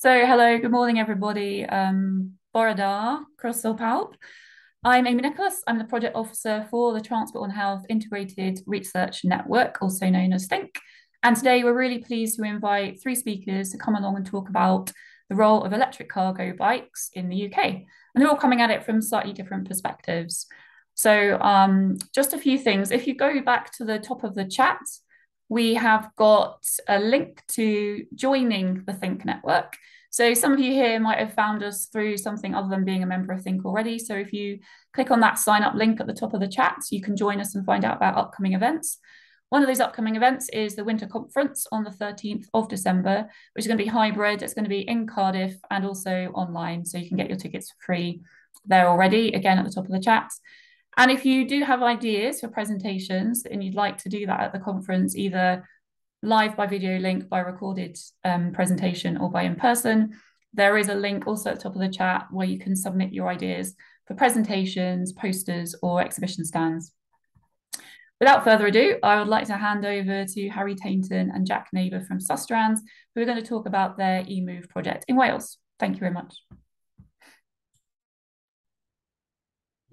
So, hello, good morning, everybody. Um, Borodar, Crystal Palp. I'm Amy Nicholas. I'm the project officer for the Transport and Health Integrated Research Network, also known as THINK. And today we're really pleased to invite three speakers to come along and talk about the role of electric cargo bikes in the UK. And they're all coming at it from slightly different perspectives. So, um, just a few things. If you go back to the top of the chat, we have got a link to joining the Think Network. So some of you here might have found us through something other than being a member of Think already. So if you click on that sign up link at the top of the chat, you can join us and find out about upcoming events. One of those upcoming events is the Winter Conference on the 13th of December, which is going to be hybrid. It's going to be in Cardiff and also online. So you can get your tickets for free there already, again, at the top of the chat. And if you do have ideas for presentations and you'd like to do that at the conference, either live by video link, by recorded um, presentation, or by in person, there is a link also at the top of the chat where you can submit your ideas for presentations, posters, or exhibition stands. Without further ado, I would like to hand over to Harry Tainton and Jack Neighbour from Sustrans, who are going to talk about their eMove project in Wales. Thank you very much.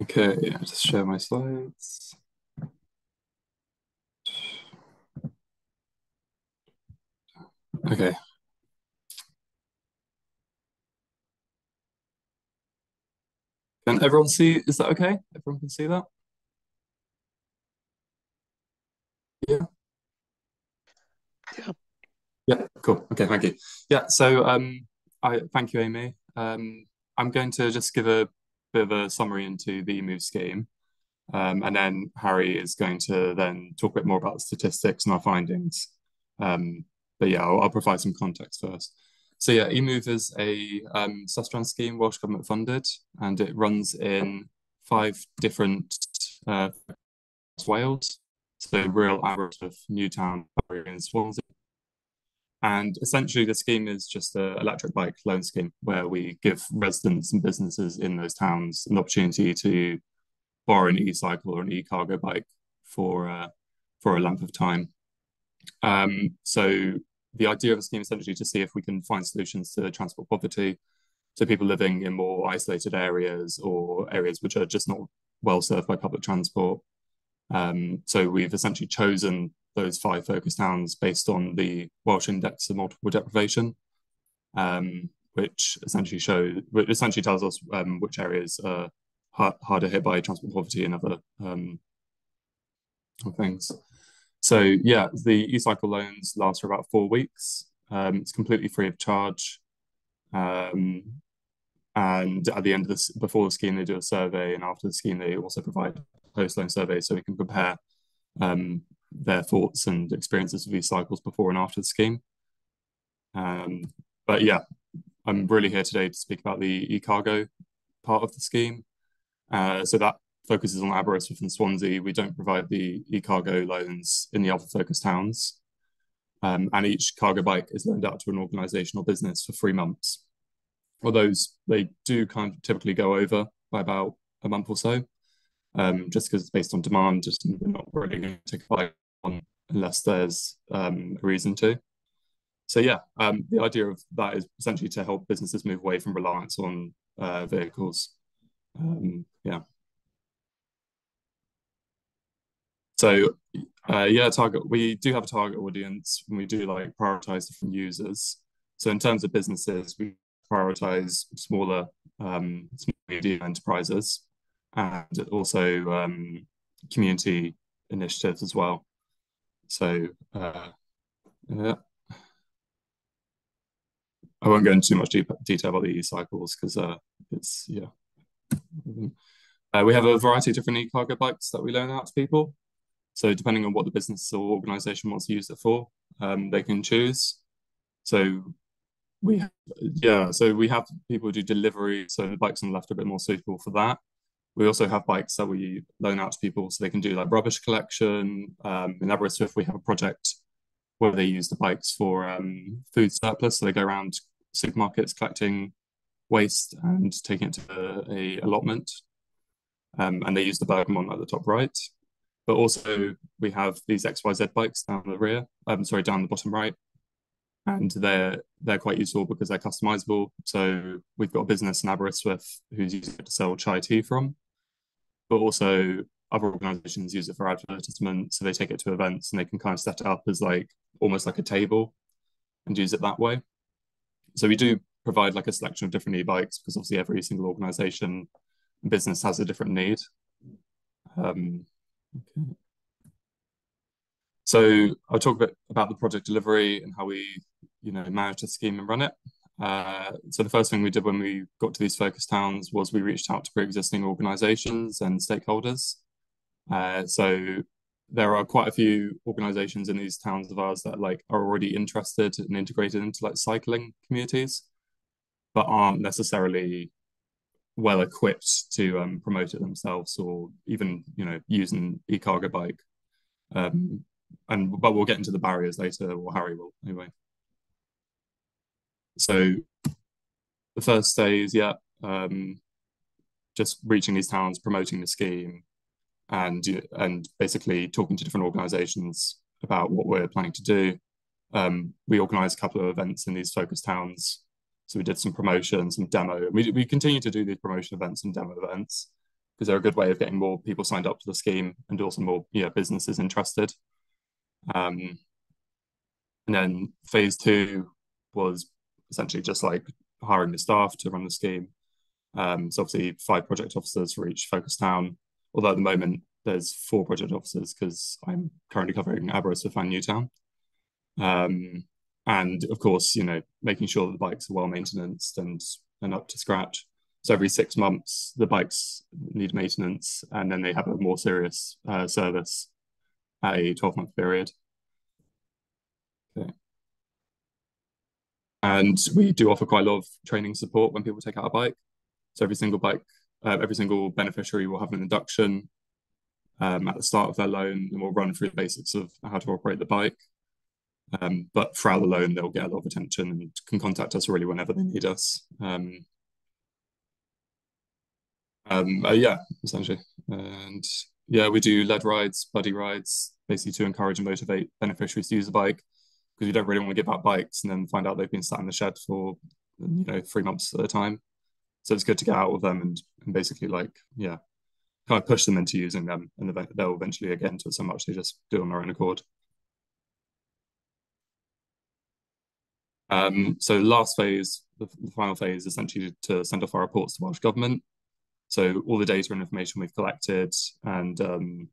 Okay, yeah, just share my slides. Okay. Can everyone see? Is that okay? Everyone can see that? Yeah. Yeah. Yeah, cool. Okay, thank you. Yeah, so um, I thank you, Amy. Um, I'm going to just give a bit of a summary into the move scheme. Um, and then Harry is going to then talk a bit more about the statistics and our findings. Um, but yeah, I'll, I'll, provide some context first. So yeah, eMove is a um, scheme, Welsh Government funded, and it runs in five different uh, Wales. So Rhyl, Aberystwyth of Newtown, Barry and Swansea. And essentially, the scheme is just an electric bike loan scheme where we give residents and businesses in those towns an opportunity to borrow an e-cycle or an e-cargo bike for uh, for a length of time. Um, so the idea of the scheme is essentially to see if we can find solutions to transport poverty, so people living in more isolated areas or areas which are just not well served by public transport. Um, so we've essentially chosen those five focus towns based on the Welsh Index of Multiple Deprivation, um, which essentially show which essentially tells us um, which areas are hard, harder hit by transport poverty and other um, things. So yeah, the e-cycle loans last for about four weeks. Um, it's completely free of charge. Um, and at the end of this, before the scheme, they do a survey, and after the scheme, they also provide post-loan surveys so we can compare um, their thoughts and experiences of these cycles before and after the scheme. Um, but yeah, I'm really here today to speak about the e-cargo part of the scheme. Uh, so that focuses on Aberystwyth and Swansea. We don't provide the e-cargo loans in the other focus towns. Um, and each cargo bike is loaned out to an organisation or business for three months. Although they do kind of typically go over by about a month or so um, just because it's based on demand. Just we're not really going to take on unless there's um, a reason to. So yeah, um, the idea of that is essentially to help businesses move away from reliance on uh, vehicles. Um, yeah. So uh, yeah, target. We do have a target audience, and we do like prioritize different users. So in terms of businesses, we prioritize smaller, um, medium enterprises and also um, community initiatives as well. So uh, yeah. I won't go into too much deep detail about the e-cycles because uh, it's yeah. Uh, we have a variety of different e-cargo bikes that we loan out to people. So depending on what the business or organization wants to use it for, um, they can choose. So we have, yeah, so we have people do delivery. So the bikes on the left are a bit more suitable for that. We also have bikes that we loan out to people so they can do like rubbish collection. Um, in Aberystwyth, we have a project where they use the bikes for um, food surplus. So they go around supermarkets collecting waste and taking it to a, allotment. Um, and they use the Bergamont at the top right. But also we have these XYZ bikes down the rear, um, sorry, down the bottom right. and they're they're quite useful because they're customizable. So we've got a business in Aberystwyth who's using it to sell chai tea from, but also other organizations use it for advertisement. So they take it to events and they can kind of set it up as like almost like a table and use it that way. So we do provide like a selection of different e-bikes because obviously every single organization business has a different need. Um, okay. So I'll talk a bit about the project delivery and how we, you know, manage the scheme and run it. Uh, so the first thing we did when we got to these focus towns was we reached out to pre-existing organizations and stakeholders. Uh, so there are quite a few organizations in these towns of ours that like are already interested and integrated into like cycling communities, but aren't necessarily well equipped to um, promote it themselves or even you know use an e-cargo bike. Um, and but we'll get into the barriers later, or Harry will anyway. So the first phase, yeah, um, just reaching these towns, promoting the scheme, and and basically talking to different organisations about what we're planning to do. Um, we organised a couple of events in these focus towns. So we did some promotion, some demo. We we continue to do these promotion events and demo events because they're a good way of getting more people signed up to the scheme and also more yeah businesses interested. Um, and then phase two was essentially just like hiring the staff to run the scheme. Um, so obviously five project officers for each focus town, although at the moment there's four project officers because I'm currently covering Aberystwyth and Newtown. Um, and of course, you know, making sure that the bikes are well maintained and, and up to scratch. So every six months, the bikes need maintenance and then they have a more serious uh, service at a 12 month period. Okay. And we do offer quite a lot of training support when people take out a bike. So every single bike, uh, every single beneficiary will have an induction um, at the start of their loan, and we'll run through the basics of how to operate the bike. Um, but throughout the loan, they'll get a lot of attention and can contact us really whenever they need us. Um, um, uh, yeah, essentially. And yeah, we do lead rides, buddy rides, basically to encourage and motivate beneficiaries to use the bike because you don't really want to give out bikes and then find out they've been sat in the shed for you know three months at a time. So it's good to get out with them and, and basically like yeah, kind of push them into using them, and they'll eventually get into it so much they just do on their own accord. Um, so last phase, the, final phase, essentially to send off our reports to Welsh Government. So all the data and information we've collected and um,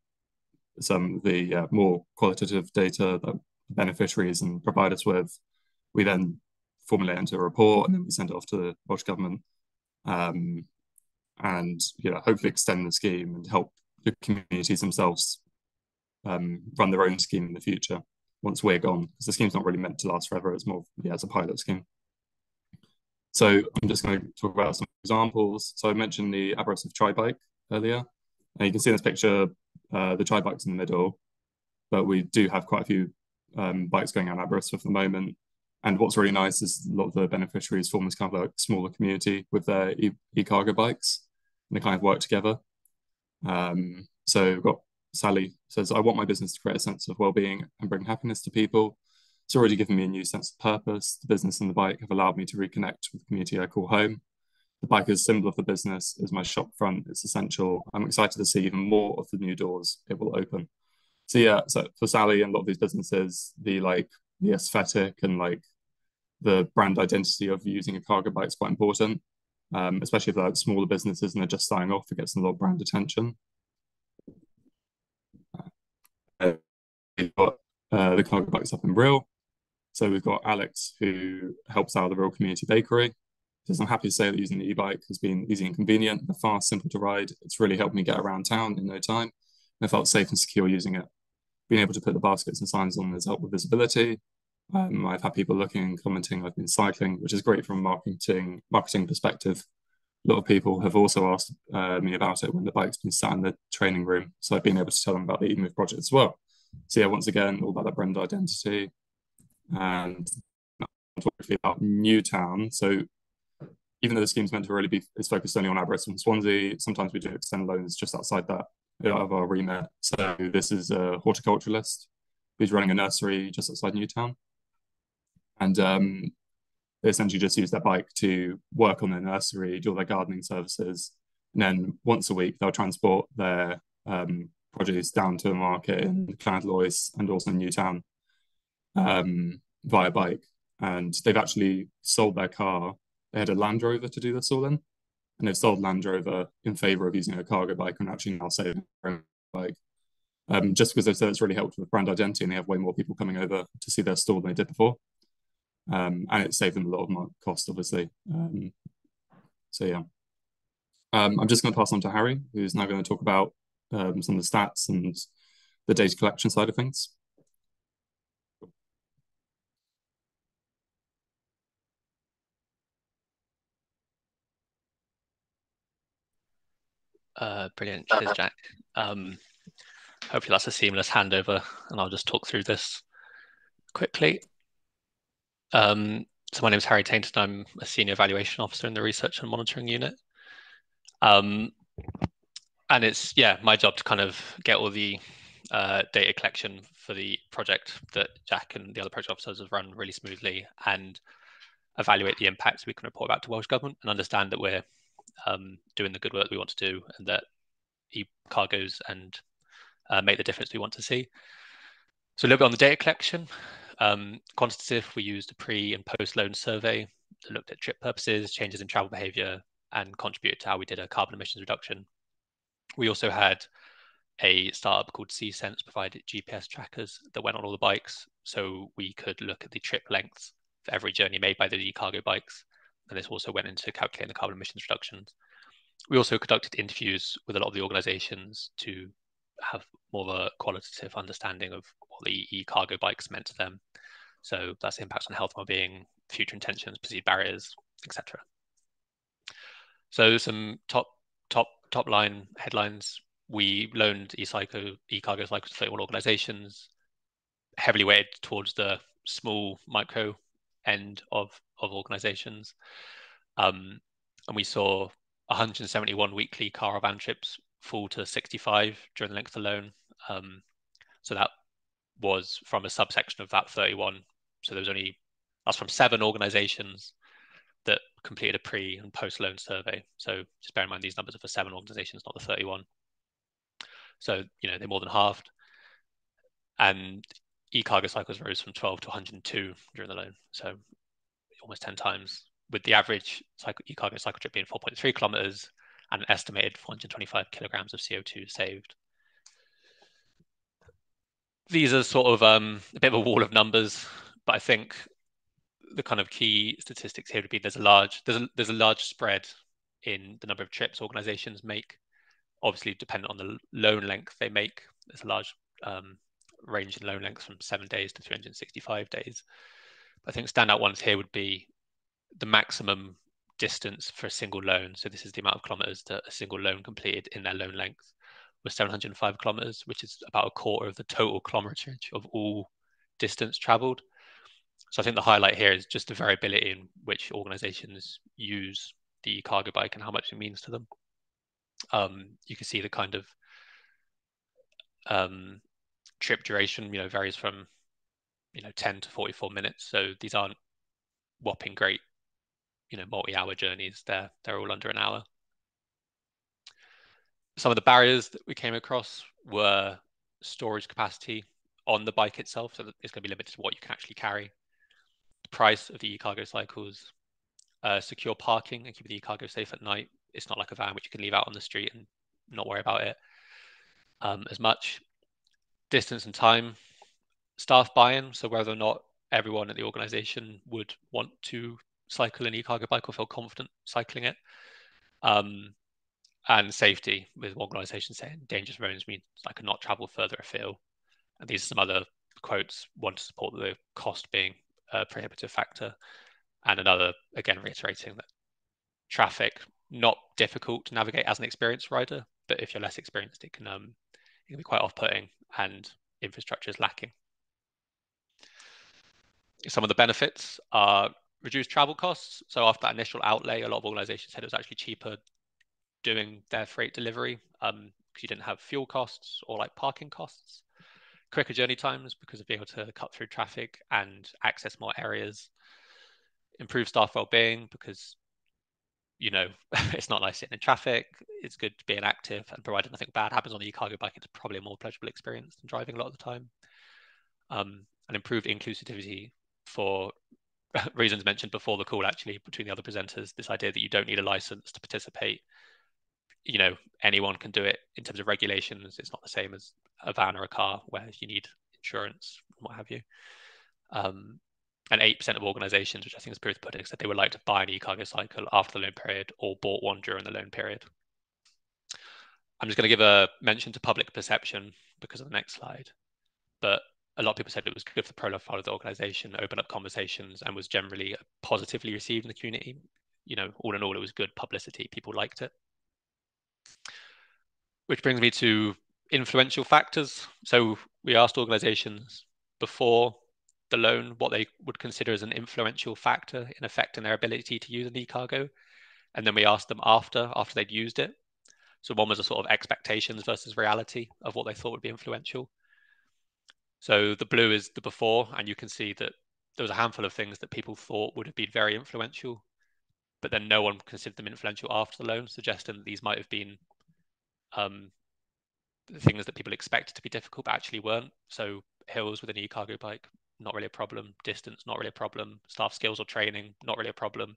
some of the uh, more qualitative data that beneficiaries and provide us with, we then formulate into a report and then we send it off to the Welsh Government. Um, and you know, hopefully extend the scheme and help the communities themselves um, run their own scheme in the future once we're gone, because the scheme's not really meant to last forever. It's more yeah, as a pilot scheme. So I'm just going to talk about some examples. So I mentioned the Aberystwyth tri bike earlier, and you can see in this picture uh, the tri bike's in the middle, but we do have quite a few um, bikes going on Aberystwyth at the moment. And what's really nice is a lot of the beneficiaries form this kind of like smaller community with their e- e-cargo bikes, and they kind of work together. Um, so got Sally says, "I want my business to create a sense of well-being and bring happiness to people." It's already given me a new sense of purpose. The business and the bike have allowed me to reconnect with the community I call home. The bike is symbol of the business, is my shop front. It's essential. I'm excited to see even more of the new doors it will open. So yeah, so for Sally and a lot of these businesses, the like the aesthetic and like the brand identity of using a cargo bike is quite important, um, especially if they're like smaller businesses and they're just starting off. It gets a lot of brand attention. Uh, got uh, the cargo bikes up in Rhyl. So we've got Alex who helps out the Rhyl Community Bakery. Says I'm happy to say that using the e-bike has been easy and convenient, fast, simple to ride. It's really helped me get around town in no time. I felt safe and secure using it. Being able to put the baskets and signs on has helped with visibility. Um, I've had people looking and commenting I've been cycling, which is great from a marketing marketing perspective. A lot of people have also asked uh, me about it when the bike's been sat in the training room. So I've been able to tell them about the eMove project as well. So yeah, once again, all about that brand identity. And talking about Newtown. So even though the scheme's meant to really be is focused only on Aberystwyth and Swansea, sometimes we do extend loans just outside that of our remit. So this is a horticulturalist who's running a nursery just outside Newtown. and um, they essentially just use their bike to work on their nursery, do all their gardening services, and then once a week they'll transport their um, produce down to the market in Llanidloes and also Newtown um, via bike. And they've actually sold their car. They had a Land Rover to do this all in, and they've sold Land Rover in favor of using a cargo bike and actually now own bike. Um, just because they've said it's really helped with brand identity and they have way more people coming over to see their store than they did before. Um, and it saved them a lot of cost, obviously. Um, so yeah. Um, I'm just going to pass on to Harry, who's now going to talk about um, some of the stats and the data collection side of things. Uh, brilliant. Cheers, Jack. Um, hopefully that's a seamless handover and I'll just talk through this quickly. Um, so my name is Harry Tainton. I'm a senior evaluation officer in the research and monitoring unit. Um, and it's, yeah, my job to kind of get all the uh, data collection for the project that Jack and the other project officers have run really smoothly and evaluate the impacts we can report back to Welsh Government and understand that we're um, doing the good work we want to do and that e-cargoes and uh, make the difference we want to see. So a little bit on the data collection. Um, quantitative, we used a pre and post loan survey that looked at trip purposes, changes in travel behavior, and contributed to how we did a carbon emissions reduction. We also had a startup called C-Sense provided GPS trackers that went on all the bikes. So we could look at the trip lengths for every journey made by the e cargo bikes. And this also went into calculating the carbon emissions reductions. We also conducted interviews with a lot of the organizations to have more of a qualitative understanding of what the e-cargo bikes meant to them. So that's impacts on health, and well-being, future intentions, perceived barriers, etc. So some top top top line headlines. We loaned e-cycle e-cargo cycles to 31 organizations, heavily weighted towards the small micro end of of organizations. Um, and we saw 171 weekly caravan trips fall to 65 during the length loan. Um, so that was from a subsection of that 31. So there was only that's from seven organizations that completed a pre and post loan survey. So just bear in mind these numbers are for seven organizations, not the 31. So you know they're more than halved, and e-cargo cycles rose from 12 to 102 during the loan. So almost 10 times, with the average cycle, e-cargo cycle trip being 4.3 kilometers and an estimated 425 kilograms of CO2 saved. These are sort of um, a bit of a wall of numbers, but I think the kind of key statistics here would be there's a large there's a, there's a large spread in the number of trips organizations make. Obviously, dependent on the loan length they make, there's a large um, range in loan length from seven days to 365 days. I think standout ones here would be the maximum distance for a single loan. So this is the amount of kilometers that a single loan completed in their loan length was 705 kilometers, which is about a quarter of the total kilometerage of all distance traveled. So I think the highlight here is just the variability in which organizations use the cargo bike and how much it means to them. Um, you can see the kind of um, trip duration, you know, varies from, you know, 10 to 44 minutes. So these aren't whopping great you know multi-hour journeys. They're they're all under an hour. Some of the barriers that we came across were storage capacity on the bike itself so it's going to be limited to what you can actually carry. The price of the e-cargo cycles uh, secure parking and keep the e-cargo safe at night. It's not like a van which you can leave out on the street and not worry about it um, as much distance and time staff buy-in so whether or not everyone at the organization would want to cycle an e-cargo bike or feel confident cycling it. Um, and safety with organisations saying dangerous roads means I cannot travel further afield. And these are some other quotes. One to support the cost being a prohibitive factor, and another again reiterating that traffic not difficult to navigate as an experienced rider, but if you're less experienced, it can um, can be quite off-putting, and infrastructure is lacking. Some of the benefits are reduced travel costs. So after that initial outlay, a lot of organizations said it was actually cheaper doing their freight delivery because um, you didn't have fuel costs or like parking costs. quicker journey times because of being able to cut through traffic and access more areas, improve staff well-being because you know it's not nice sitting in traffic. It's good to being active and provided nothing bad happens on the e-cargo bike. It's probably a more pleasurable experience than driving a lot of the time. Um, and improved inclusivity for reasons mentioned before the call actually between the other presenters this idea that you don't need a license to participate you know anyone can do it in terms of regulations it's not the same as a van or a car where you need insurance what have you um, and 8% of organizations which i think is proof pudding said they would like to buy an e-cargo cycle after the loan period or bought one during the loan period i'm just going to give a mention to public perception because of the next slide but a lot of people said it was good for the profile of the organization, opened up conversations, and was generally positively received in the community. You know, all in all, it was good publicity. People liked it. Which brings me to influential factors. So we asked organizations before the loan what they would consider as an influential factor in affecting their ability to use an e-cargo. And then we asked them after, after they'd used it. So one was a sort of expectations versus reality of what they thought would be influential. So the blue is the before, and you can see that there was a handful of things that people thought would have been very influential, but then no one considered them influential after the loan, suggesting that these might have been um, things that people expected to be difficult, but actually weren't. So hills with an e-cargo bike, not really a problem. Distance, not really a problem. Staff skills or training, not really a problem.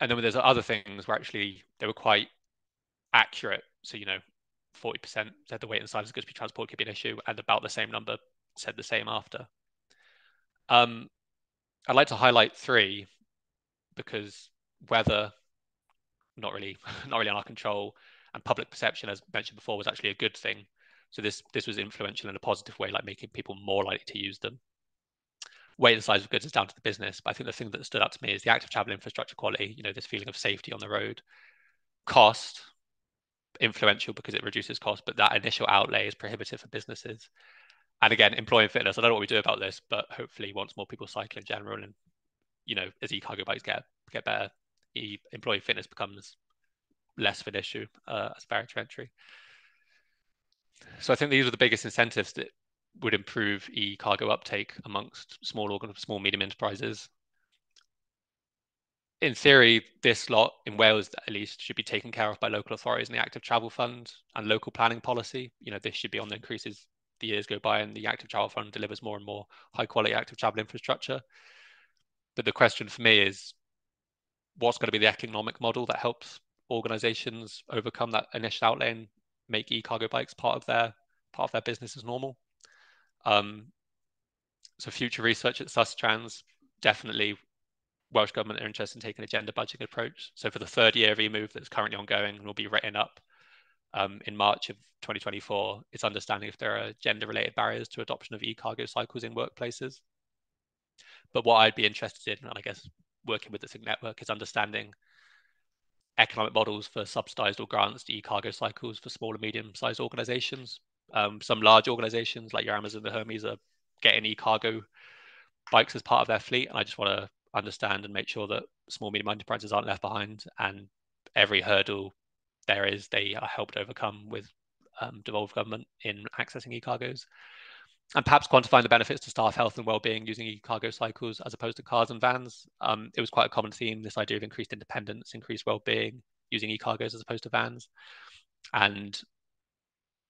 And then there's other things where actually they were quite accurate. So, you know, 40% said the weight and size of goods to be transported could be an issue, and about the same number said the same after. Um, I'd like to highlight three because weather, not really, not really in our control, and public perception, as mentioned before, was actually a good thing. So this this was influential in a positive way, like making people more likely to use them. Weight and size of goods is down to the business, but I think the thing that stood out to me is the active travel infrastructure quality. You know, this feeling of safety on the road. Cost, influential because it reduces cost, but that initial outlay is prohibitive for businesses. And again, employee fitness. I don't know what we do about this, but hopefully, once more people cycle in general, and you know, as e-cargo bikes get get better, e employee fitness becomes less of an issue uh, as barrier to entry. So I think these are the biggest incentives that would improve e-cargo uptake amongst small organ, small medium enterprises in theory, this lot in Wales, at least, should be taken care of by local authorities and the active travel fund and local planning policy. You know, this should be on the increases the years go by, and the active travel fund delivers more and more high quality active travel infrastructure. But the question for me is, what's going to be the economic model that helps organizations overcome that initial outlay and make e-cargo bikes part of their part of their business as normal? Um, so future research at Sustrans definitely Welsh Government are interested in taking a gender budgeting approach. So for the third year of eMove that's currently ongoing and will be written up um, in March of 2024, it's understanding if there are gender-related barriers to adoption of e-cargo cycles in workplaces. But what I'd be interested in, and I guess working with the THINK network, is understanding economic models for subsidized or grants to e-cargo cycles for small and medium-sized organizations. Um, some large organizations like your Amazon, the Hermes are getting e-cargo bikes as part of their fleet. And I just want to understand and make sure that small medium enterprises aren't left behind and every hurdle there is they are helped overcome with um, devolved government in accessing e-cargos and perhaps quantifying the benefits to staff health and well-being using e-cargo cycles as opposed to cars and vans um, it was quite a common theme this idea of increased independence increased well-being using e-cargos as opposed to vans and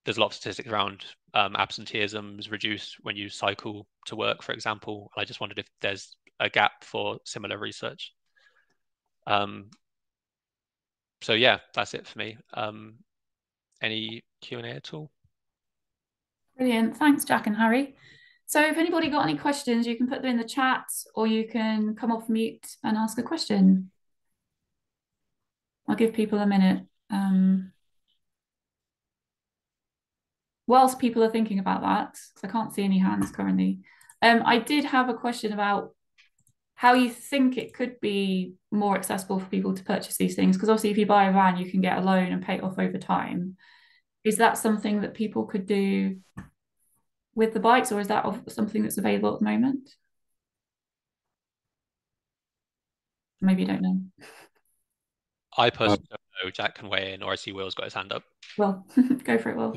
there's a lot of statistics around um, absenteeism is reduced when you cycle to work, for example. I just wondered if there's a gap for similar research. Um, so yeah, that's it for me. Um, any Q&A at all? Brilliant. Thanks, Jack and Harry. So if anybody got any questions, you can put them in the chat or you can come off mute and ask a question. I'll give people a minute. Um, whilst people are thinking about that, I can't see any hands currently, um, I did have a question about how you think it could be more accessible for people to purchase these things because obviously if you buy a van you can get a loan and pay it off over time is that something that people could do with the bikes or is that something that's available at the moment? Maybe you don't know. I personally don't know. Jack can weigh in or i see will's got his hand up? Well go for it will.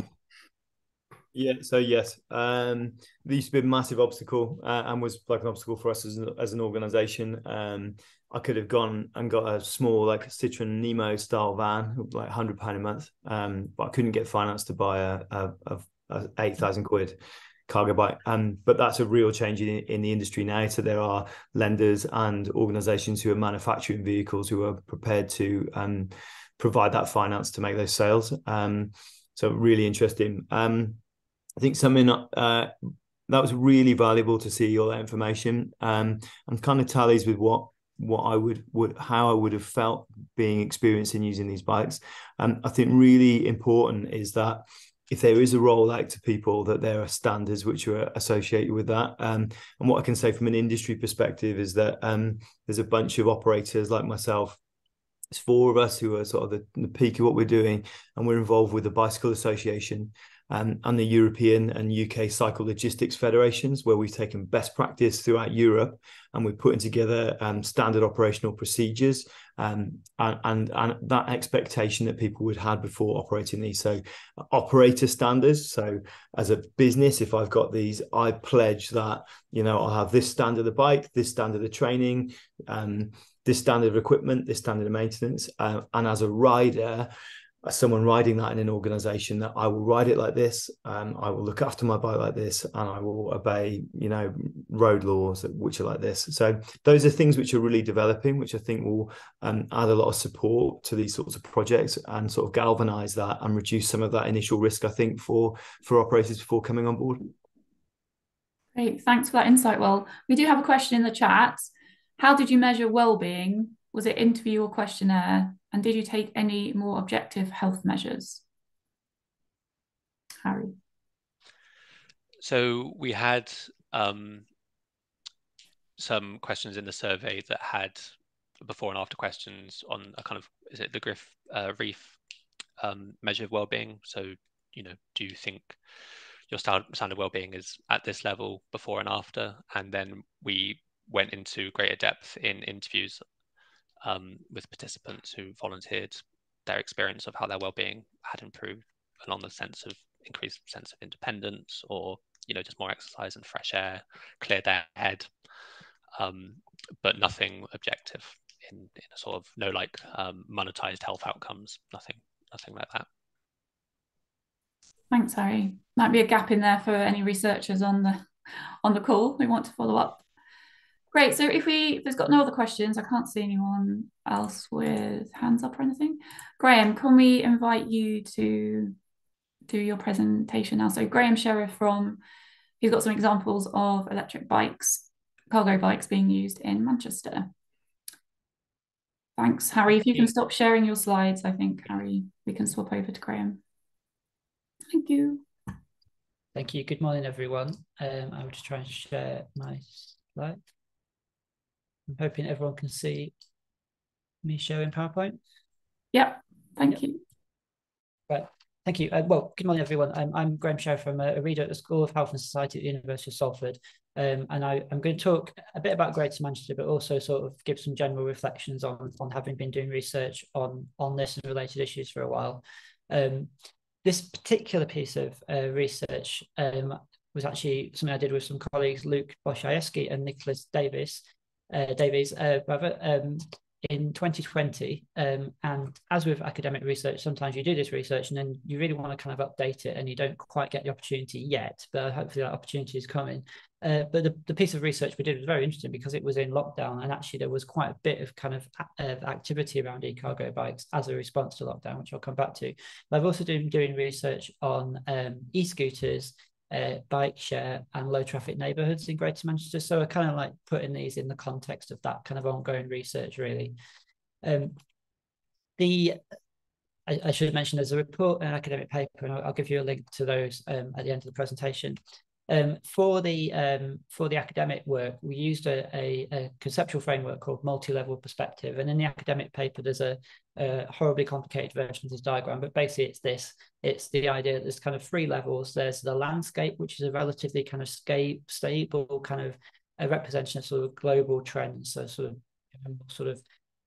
Yeah, so yes, um, there used to be a massive obstacle uh, and was like an obstacle for us as an, as an organization. Um, I could have gone and got a small like Citroen Nemo style van, like hundred pound a month, um, but I couldn't get finance to buy a, a, a, a eight thousand quid cargo bike. Um, but that's a real change in, in the industry now. So there are lenders and organizations who are manufacturing vehicles who are prepared to um, provide that finance to make those sales. Um, so really interesting. Um, I think something uh, that was really valuable to see all that information um, and kind of tallies with what what I would would how I would have felt being experienced in using these bikes. And I think really important is that if there is a role out to people, that there are standards which are associated with that. Um, and what I can say from an industry perspective is that um, there's a bunch of operators like myself it's four of us who are sort of the, the, peak of what we're doing, and we're involved with the Bicycle Association, and the European and UK Cycle Logistics Federations, where we've taken best practice throughout Europe and we're putting together um, standard operational procedures um, and, and, and that expectation that people would have before operating these. So, operator standards. So, as a business, if I've got these, I pledge that you know I'll have this standard of the bike, this standard of training, um, this standard of equipment, this standard of maintenance, uh, and as a rider someone riding that in an organization that I will ride it like this, um, I will look after my bike like this, and I will obey, you know, road laws which are like this. So those are things which are really developing, which I think will um, add a lot of support to these sorts of projects and sort of galvanize that and reduce some of that initial risk. I think for for operators before coming on board. Great, thanks for that insight. Well, we do have a question in the chat. How did you measure well-being? Was it interview or questionnaire? And did you take any more objective health measures? Harry. So we had um, some questions in the survey that had before and after questions on a kind of is it the Griff uh, Reef um, measure of well-being? So you know, do you think your standard well-being is at this level before and after? And then we went into greater depth in interviews um, with participants who volunteered their experience of how their well-being had improved along the sense of increased sense of independence or you know just more exercise and fresh air clear their head um, but nothing objective in, in a sort of no like um, monetized health outcomes nothing nothing like that. Thanks harry. Might be a gap in there for any researchers on the on the call who want to follow up Great. So if we if there's got no other questions, I can't see anyone else with hands up or anything. Graeme, can we invite you to do your presentation now? So Graeme Sherriff from he's got some examples of electric bikes, cargo bikes being used in Manchester. Thanks, Harry. If you can stop sharing your slides, I think Harry, we can swap over to Graeme. Thank you. Thank you. Good morning, everyone. Um, I'm just trying to share my slide. I'm hoping everyone can see me showing PowerPoint. Yeah, thank you. Right, thank you. Uh, well, good morning, everyone. I'm, I'm Graeme Sherriff. I'm a, a reader at the School of Health and Society at the University of Salford. Um, and I, am going to talk a bit about Greater Manchester, but also sort of give some general reflections on, on having been doing research on, on this and related issues for a while. Um, this particular piece of uh, research um, was actually something I did with some colleagues, Luke Blazejewski and Nicholas Davis, uh, Davies, uh, rather, um, in 2020. Um, and as with academic research, sometimes you do this research and then you really want to kind of update it and you don't quite get the opportunity yet, but hopefully that opportunity is coming. Uh, but the, the piece of research we did was very interesting because it was in lockdown and actually there was quite a bit of kind of, of activity around e-cargo bikes as a response to lockdown, which I'll come back to. But I've also been doing research on um, e-scooters uh, bike share and low traffic neighborhoods in Greater Manchester. So I kind of like putting these in the context of that kind of ongoing research, really. Um, the I, should mention there's a report, an academic paper, and I'll, I'll give you a link to those um, at the end of the presentation. Um, for the um, for the academic work, we used a, a, a conceptual framework called multi-level perspective. And in the academic paper, there's a, a, horribly complicated version of this diagram, but basically it's this. It's the idea that there's kind of three levels. There's the landscape, which is a relatively kind of stable kind of a representation of sort of global trends, so sort of sort of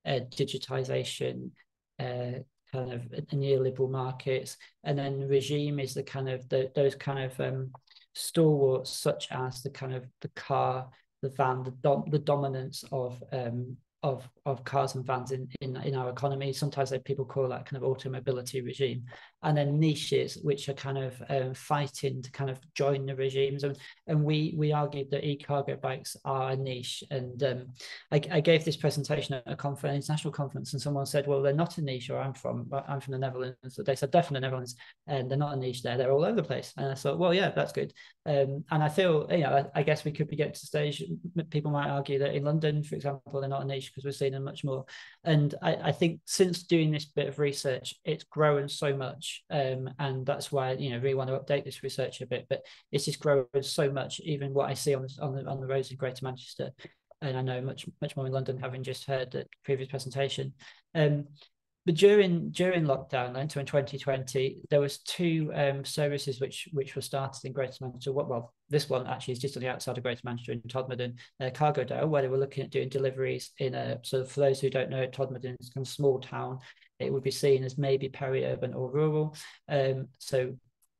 uh, digitization, uh, kind of neoliberal markets, and then regime is the kind of the, those kind of um, stalwarts such as the kind of the car, the van, the dom- the dominance of um, of of cars and vans in in, in our economy. Sometimes people call that kind of automobility regime, and then niches which are kind of um, fighting to kind of join the regimes. And and we we argued that e-cargo bikes are a niche. And um, I, I gave this presentation at a conference, international conference, and someone said, "Well, they're not a niche." Or I'm from I'm from the Netherlands. They said definitely the Netherlands, and they're not a niche there. They're all over the place. And I thought, well, yeah, that's good. Um, and I feel you know I, I guess we could be getting to stage. People might argue that in London, for example, they're not a niche because we're seeing them much more. And I, I, think since doing this bit of research, it's grown so much. Um, and that's why, you know, really want to update this research a bit, but it's just grown so much, even what I see on, on, the, on the roads in Greater Manchester. And I know much, much more in London, having just heard the previous presentation. Um, but during during lockdown, then, in 2020, there was two um, services which which were started in Greater Manchester. Well, well, this one actually is just on the outside of Greater Manchester in Todmorden, uh, Cargodale, where they were looking at doing deliveries in a. So for those who don't know, Todmorden is a small town. It would be seen as maybe peri-urban or rural. Um, so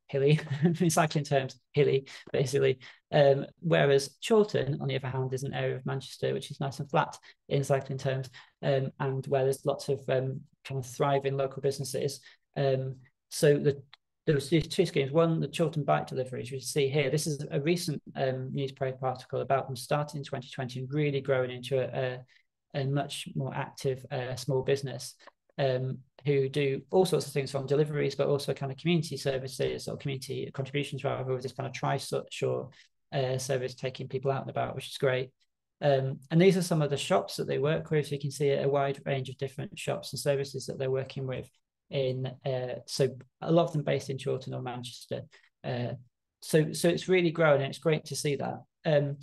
hilly in cycling terms, hilly basically. Um, whereas Chorlton, on the other hand, is an area of Manchester which is nice and flat in cycling terms, um, and where there's lots of um, kind of thriving local businesses. Um, so the there was these two schemes. One, the Chorlton bike deliveries, you see here. This is a recent um, newspaper article about them starting in 2020 and really growing into a, a, a much more active uh, small business um, who do all sorts of things from deliveries, but also kind of community services or community contributions rather with this kind of trishaw uh, service taking people out and about, which is great. Um, and these are some of the shops that they work with. So you can see a wide range of different shops and services that they're working with in, uh, so a lot of them based in Chorlton or Manchester. Uh, so, so it's really grown and it's great to see that. Um,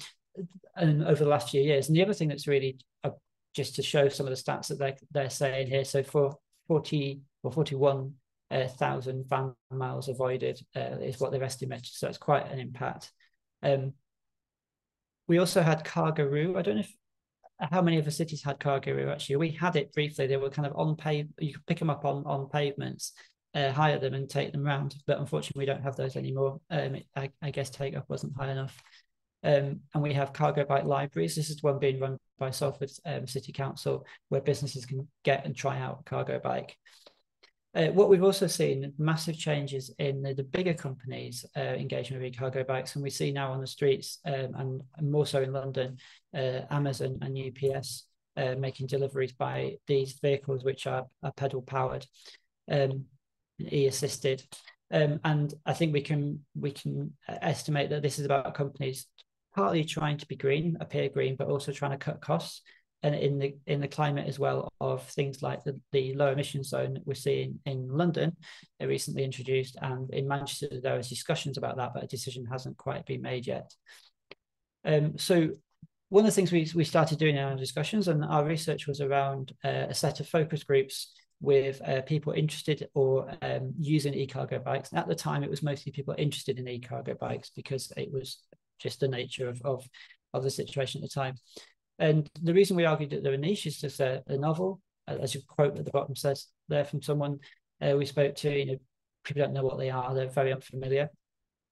and over the last few years. And the other thing that's really uh, just to show some of the stats that they're, they're saying here. So for 40 or 41 uh, thousand van miles avoided uh, is what they've estimated. So it's quite an impact. Um, we also had Cargaroo. I don't know if how many of the cities had Cargaroo actually. We had it briefly. They were kind of on pave. You could pick them up on on pavements, uh, hire them and take them around. But unfortunately, we don't have those anymore. Um, it, I, I, guess take up wasn't high enough. Um, and we have cargo bike libraries. This is one being run by Salford um, City Council, where businesses can get and try out cargo bike. Uh, what we've also seen massive changes in the, the bigger companies uh, engaging with cargo bikes, and we see now on the streets um, and, more so in London, uh, Amazon and UPS uh, making deliveries by these vehicles which are, are pedal powered, um, e assisted, um, and I think we can we can estimate that this is about companies partly trying to be green, appear green, but also trying to cut costs and in the in the climate as well of things like the, the low emission zone that we're seeing in London, they recently introduced, and in Manchester there was discussions about that, but a decision hasn't quite been made yet. Um, so one of the things we we started doing in our discussions and our research was around uh, a set of focus groups with uh, people interested or um, using e-cargo bikes. And at the time, it was mostly people interested in e-cargo bikes because it was just the nature of, of, of the situation at the time. And the reason we argued that they were niche is just a, a novel, as your quote at the bottom says there from someone uh, we spoke to. You know, people don't know what they are; they're very unfamiliar.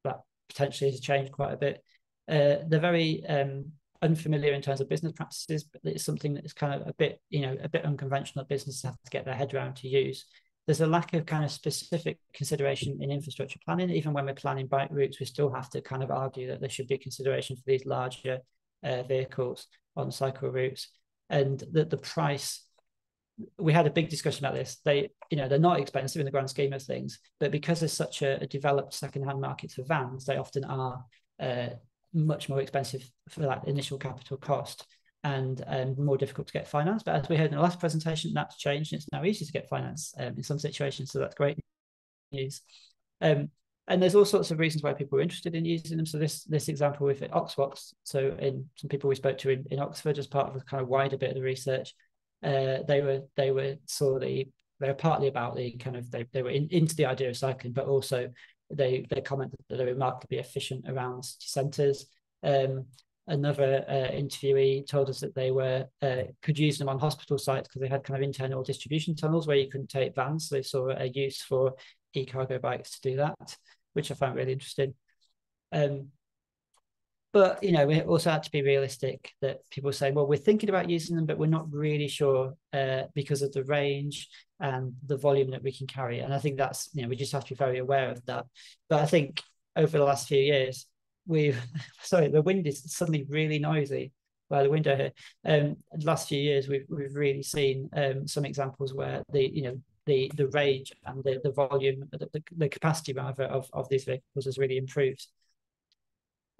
That potentially has changed quite a bit. Uh, they're very um, unfamiliar in terms of business practices, but it's something that's kind of a bit, you know, a bit unconventional that businesses have to get their head around to use. There's a lack of kind of specific consideration in infrastructure planning. Even when we're planning bike routes, we still have to kind of argue that there should be consideration for these larger uh, vehicles on cycle routes. And that the price we had a big discussion about this. They you know they're not expensive in the grand scheme of things but because there's such a, a developed second-hand market for vans they often are uh, much more expensive for that initial capital cost and um, more difficult to get finance but as we heard in the last presentation that's changed it's now easy to get finance um, in some situations so that's great news. Um, and there's all sorts of reasons why people are interested in using them. So this this example with Oxbox, so in some people we spoke to in, in Oxford as part of a kind of wider bit of the research, uh, they were they were saw the they were partly about the kind of they, they were in, into the idea of cycling, but also they they commented that they're remarkably efficient around city centres. Um, another uh, interviewee told us that they were uh, could use them on hospital sites because they had kind of internal distribution tunnels where you couldn't take vans. So they saw a use for e-cargo bikes to do that, which I found really interesting. Um, but you know, we also had to be realistic that people say, well, we're thinking about using them, but we're not really sure uh, because of the range and the volume that we can carry. And I think that's you know we just have to be very aware of that. But I think over the last few years, we've sorry, the wind is suddenly really noisy by the window here. Um, last few years, we've we've really seen um, some examples where the you know the the range and the the volume, the, the, the capacity rather of of these vehicles has really improved.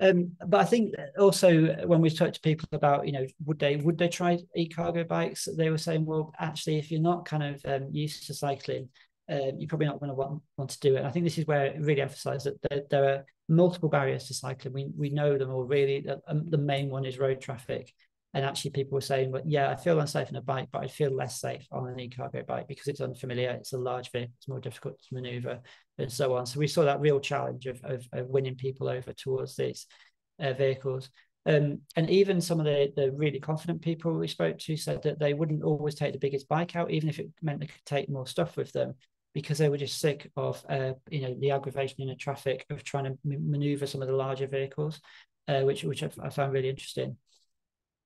Um, but I think also when we talked to people about, you know, would they would they try e-cargo bikes? They were saying, well, actually, if you're not kind of um, used to cycling, um, you're probably not going to want, want to do it. And I think this is where it really emphasised that there, there, are multiple barriers to cycling. We we know them all. Really, um, the main one is road traffic. And actually, people were saying, well, yeah, I feel unsafe on a bike, but I feel less safe on an e-cargo bike because it's unfamiliar, it's a large vehicle, it's more difficult to maneuver, and so on. So we saw that real challenge of, of, of winning people over towards these uh, vehicles. Um, and even some of the, the really confident people we spoke to said that they wouldn't always take the biggest bike out, even if it meant they could take more stuff with them, because they were just sick of, uh, you know, the aggravation in the traffic of trying to maneuver some of the larger vehicles, uh, which which I found really interesting.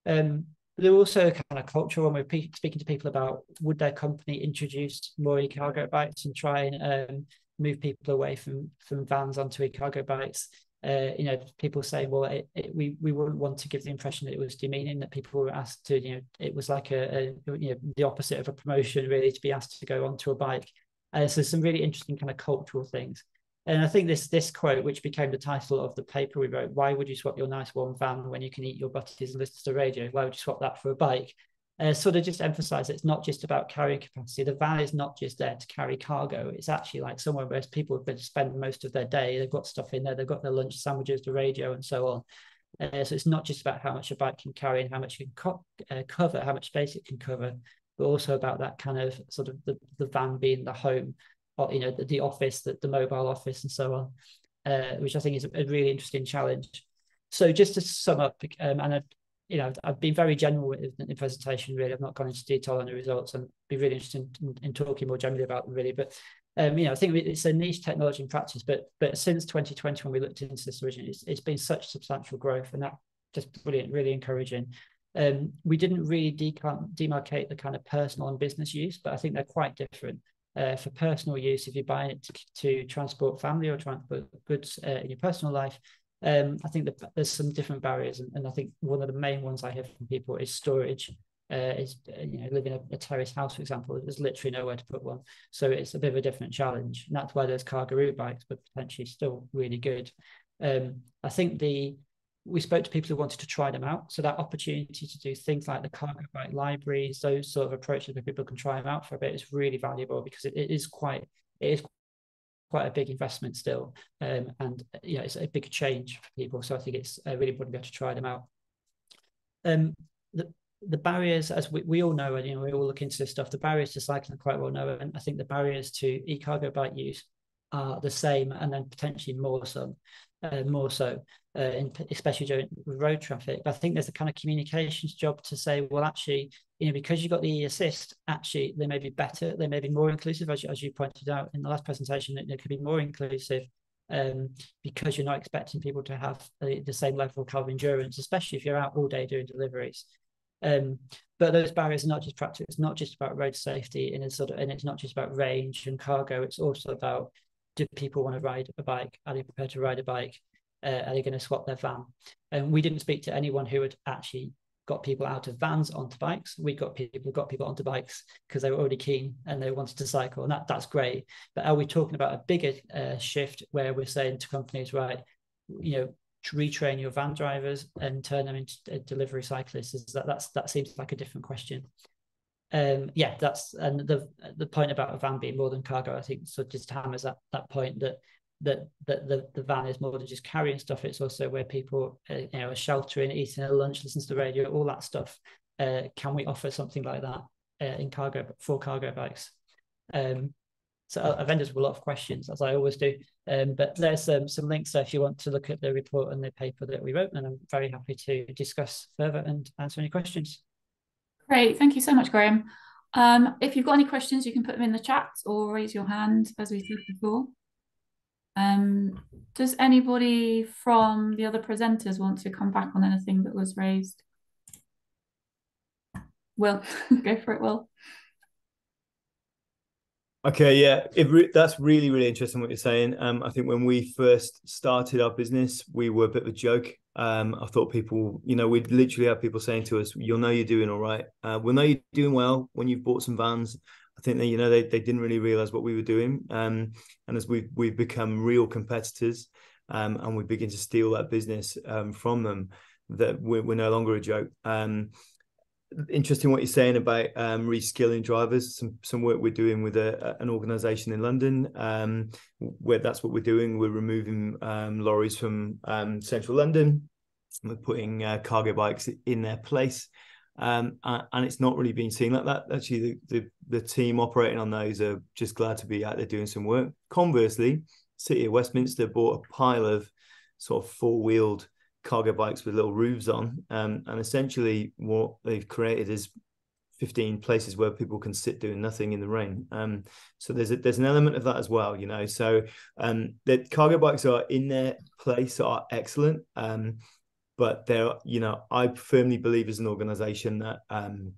Um, there were also kind of cultural when we are speaking to people about would their company introduce more e-cargo bikes and try and um, move people away from from vans onto e-cargo bikes. Uh, you know, people say, well, it, it, we we wouldn't want to give the impression that it was demeaning that people were asked to, you know, it was like a, a you know the opposite of a promotion really to be asked to go onto a bike. Uh, so some really interesting kind of cultural things. And I think this this quote, which became the title of the paper we wrote, why would you swap your nice warm van when you can eat your butties and listen to radio? Why would you swap that for a bike? Uh, sort of just emphasize it's not just about carrying capacity. The van is not just there to carry cargo. It's actually like somewhere where people have been spend most of their day. They've got stuff in there. They've got their lunch sandwiches, the radio, and so on. Uh, so it's not just about how much a bike can carry and how much it can co- uh, cover, how much space it can cover, but also about that kind of sort of the, the van being the home you know, the, the office, the, the mobile office and so on, uh, which I think is a, really interesting challenge. So just to sum up, um, and I, you know, I've been very general in the presentation, really. I've not gone into detail on the results and be really interested in, in talking more generally about them, really. But, um, you know, I think it's a niche technology in practice, but but since 2020, when we looked into this originally, it's, it's been such substantial growth and that just brilliant, really encouraging. Um, we didn't really demarcate the kind of personal and business use, but I think they're quite different uh, for personal use, if you're buying it to, to transport family or transport goods uh, in your personal life, um, I think that there's some different barriers. And, and, I think one of the main ones I hear from people is storage. Uh, is uh, you know living a, a terrace house, for example, there's literally nowhere to put one, so it's a bit of a different challenge. And that's why those CargoRoute bikes, but potentially still really good. Um, I think the we spoke to people who wanted to try them out. So that opportunity to do things like the cargo bike libraries, those sort of approaches where people can try them out for a bit is really valuable because it, it is quite it is quite a big investment still, um, and you know it's a big change for people. So I think it's uh, really important to be able to try them out. Um, the the barriers, as we, we all know, and you know we all look into this stuff, the barriers to cycling are quite well known, and I think the barriers to e-cargo bike use are the same, and then potentially more so uh, more so, uh, in, especially during road traffic. But I think there's a kind of communications job to say, well, actually, you know, because you've got the e assist, actually, they may be better, they may be more inclusive, as you, as you pointed out in the last presentation, they could be more inclusive um, because you're not expecting people to have the, the same level of endurance, especially if you're out all day doing deliveries. Um, but those barriers are not just practical. It's not just about road safety, and it's sort of, and it's not just about range and cargo. It's also about do people want to ride a bike? Are they prepared to ride a bike? Uh, are they going to swap their van? And we didn't speak to anyone who had actually got people out of vans onto bikes. We got people got people onto bikes because they were already keen and they wanted to cycle, and that that's great. But are we talking about a bigger uh, shift where we're saying to companies, right, you know, retrain your van drivers and turn them into uh, delivery cyclists? Is that that's that seems like a different question um, yeah, that's and the the point about a van being more than cargo, I think, so just hammers that that point that that that the, the van is more than just carrying stuff. It's also where people uh, you know are sheltering, eating a lunch, listening to the radio, all that stuff. Uh, can we offer something like that uh, in cargo for cargo bikes? Um, so I've ended with a lot of questions as I always do. Um, but there's um, some links there if you want to look at the report and the paper that we wrote, and I'm very happy to discuss further and answer any questions. Great, thank you so much, Graeme. Um, if you've got any questions, you can put them in the chat or raise your hand, as we said before. Um, does anybody from the other presenters want to come back on anything that was raised? Will, go for it, Will. Okay, yeah, re that's really really interesting what you're saying. Um, I think when we first started our business, we were a bit of a joke. Um, I thought people, you know, we'd literally have people saying to us, "You'll know you're doing all right. Uh, we'll know you're doing well when you've bought some vans." I think that you know they, they didn't really realize what we were doing. Um, and as we've we've become real competitors, um, and we begin to steal that business um, from them, that we're, we're no longer a joke. Interesting what you're saying about um, reskilling drivers. Some some work we're doing with a, an organisation in London, um, where that's what we're doing. We're removing um, lorries from um, central London. We're putting uh, cargo bikes in their place, um, and it's not really being seen like that. Actually, the, the the team operating on those are just glad to be out there doing some work. Conversely, City of Westminster bought a pile of sort of four wheeled cargo bikes with little roofs on. Um, and essentially, what they've created is 15 places where people can sit doing nothing in the rain. Um, so there's a, there's an element of that as well, you know. So um, the cargo bikes are in their place are excellent, um, but they're you know I firmly believe as an organisation that um,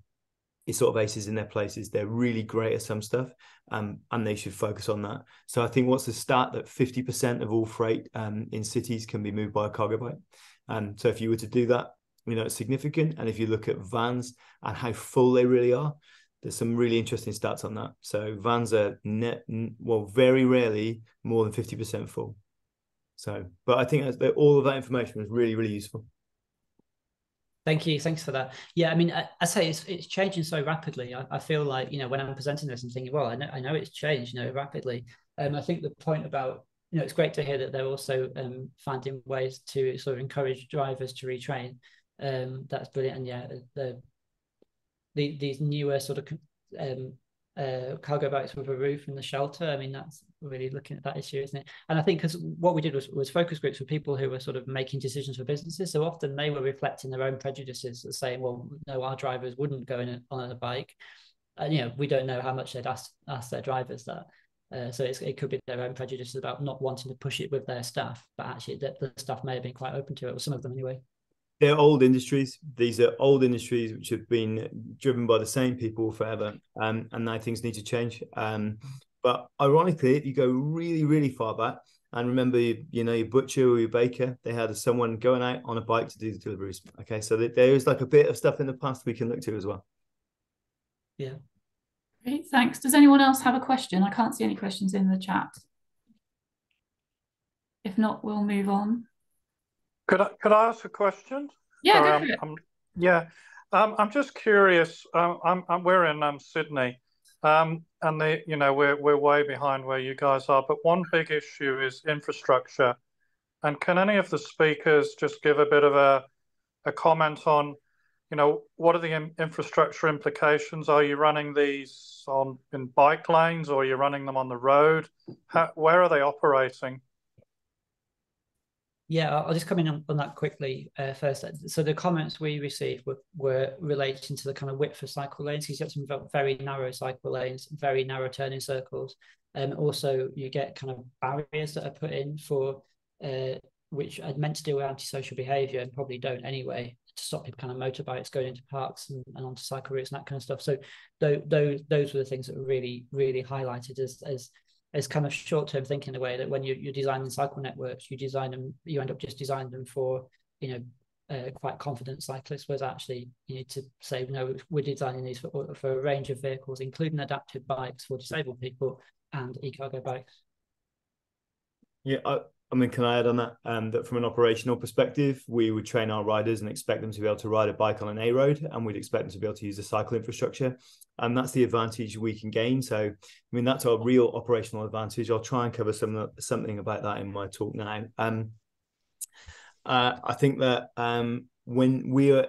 it's sort of aces in their places. They're really great at some stuff, um, and they should focus on that. So I think what's the stat that 50% of all freight um, in cities can be moved by a cargo bike. And so if you were to do that, you know, it's significant. And if you look at vans and how full they really are, there's some really interesting stats on that. So vans are net, well, very rarely more than 50% full. So, but I think all of that information was really, really useful. Thank you. Thanks for that. Yeah, I mean, I, I say it's it's changing so rapidly. I, I, feel like you know when I'm presenting this, I'm thinking, well, I know I know it's changed, you know, rapidly. Um, I think the point about you know, it's great to hear that they're also um, finding ways to sort of encourage drivers to retrain. Um, that's brilliant. And yeah, the, the these newer sort of um, uh, cargo bikes with a roof and the shelter. I mean, that's really looking at that issue, isn't it? And I think because what we did was, was focus groups for people who were sort of making decisions for businesses. So often they were reflecting their own prejudices, and saying, "Well, no, our drivers wouldn't go in on a bike." And you know, we don't know how much they'd ask ask their drivers that. Uh, so it could be their own prejudices about not wanting to push it with their staff, but actually the, the staff may have been quite open to it, or some of them anyway. They're old industries. These are old industries which have been driven by the same people forever, um, and now things need to change. Um, but ironically, if you go really, really far back, and remember, you know, your butcher or your baker, they had someone going out on a bike to do the deliveries. Okay, so there is like a bit of stuff in the past we can look to as well. Yeah. Great, thanks. Does anyone else have a question? I can't see any questions in the chat. If not, we'll move on. Could I could I ask a question? Yeah, go for it. Um, yeah, um, I'm just curious. Um, I'm, I'm, we're in um, Sydney, um, and the you know we're we're way behind where you guys are. But one big issue is infrastructure. And can any of the speakers just give a bit of a a comment on you know, what are the infrastructure implications? Are you running these on in bike lanes or are you running them on the road? How, where are they operating? Yeah, I'll just come in on, on that quickly uh, first. So the comments we received were, were relating to the kind of width of cycle lanes. You get some very narrow cycle lanes, very narrow turning circles. And um, also you get kind of barriers that are put in for uh, which are meant to deal with antisocial behaviour and probably don't anyway to stop people kind of motorbikes going into parks and, and onto cycle routes and that kind of stuff. So those those those were the things that were really really highlighted as as as kind of short term thinking in a way that when you, you're designing cycle networks, you design them, you end up just designing them for you know uh, quite confident cyclists, was actually you need to say no, we're designing these for, for a range of vehicles, including adaptive bikes for disabled people and e-cargo bikes. Yeah, I mean, can I add on that? Um, that from an operational perspective, we would train our riders and expect them to be able to ride a bike on an A road, and we'd expect them to be able to use the cycle infrastructure. And that's the advantage we can gain. So, I mean, that's our real operational advantage. I'll try and cover some something about that in my talk now. Um, uh, I think that um, when we are,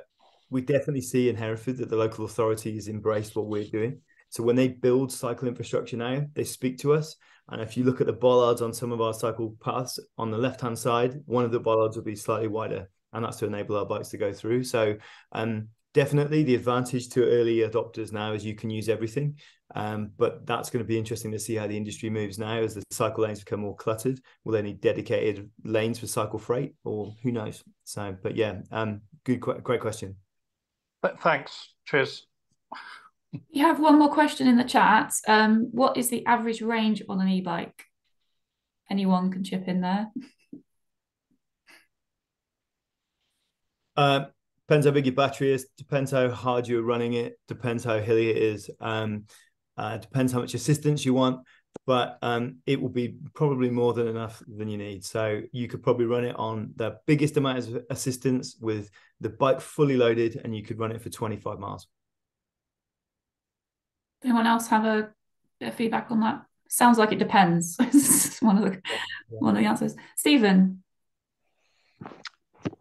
we definitely see in Hereford that the local authorities embraced what we're doing. So when they build cycle infrastructure now, they speak to us. And if you look at the bollards on some of our cycle paths on the left hand side, one of the bollards will be slightly wider, and that's to enable our bikes to go through. So um, definitely the advantage to early adopters now is you can use everything. Um, but that's going to be interesting to see how the industry moves now as the cycle lanes become more cluttered. Will they need dedicated lanes for cycle freight, or who knows? So, but yeah, um, good, great question. Thanks. Cheers. You have one more question in the chat. Um, what is the average range on an e-bike? Anyone can chip in there. Uh, depends how big your battery is. Depends how hard you're running it. Depends how hilly it is. Um, uh, depends how much assistance you want, but um, it will be probably more than enough than you need. So you could probably run it on the biggest amount of assistance with the bike fully loaded, and you could run it for 25 miles. Anyone else have a bit of feedback on that? Sounds like it depends. one of the one of the answers. Stephen.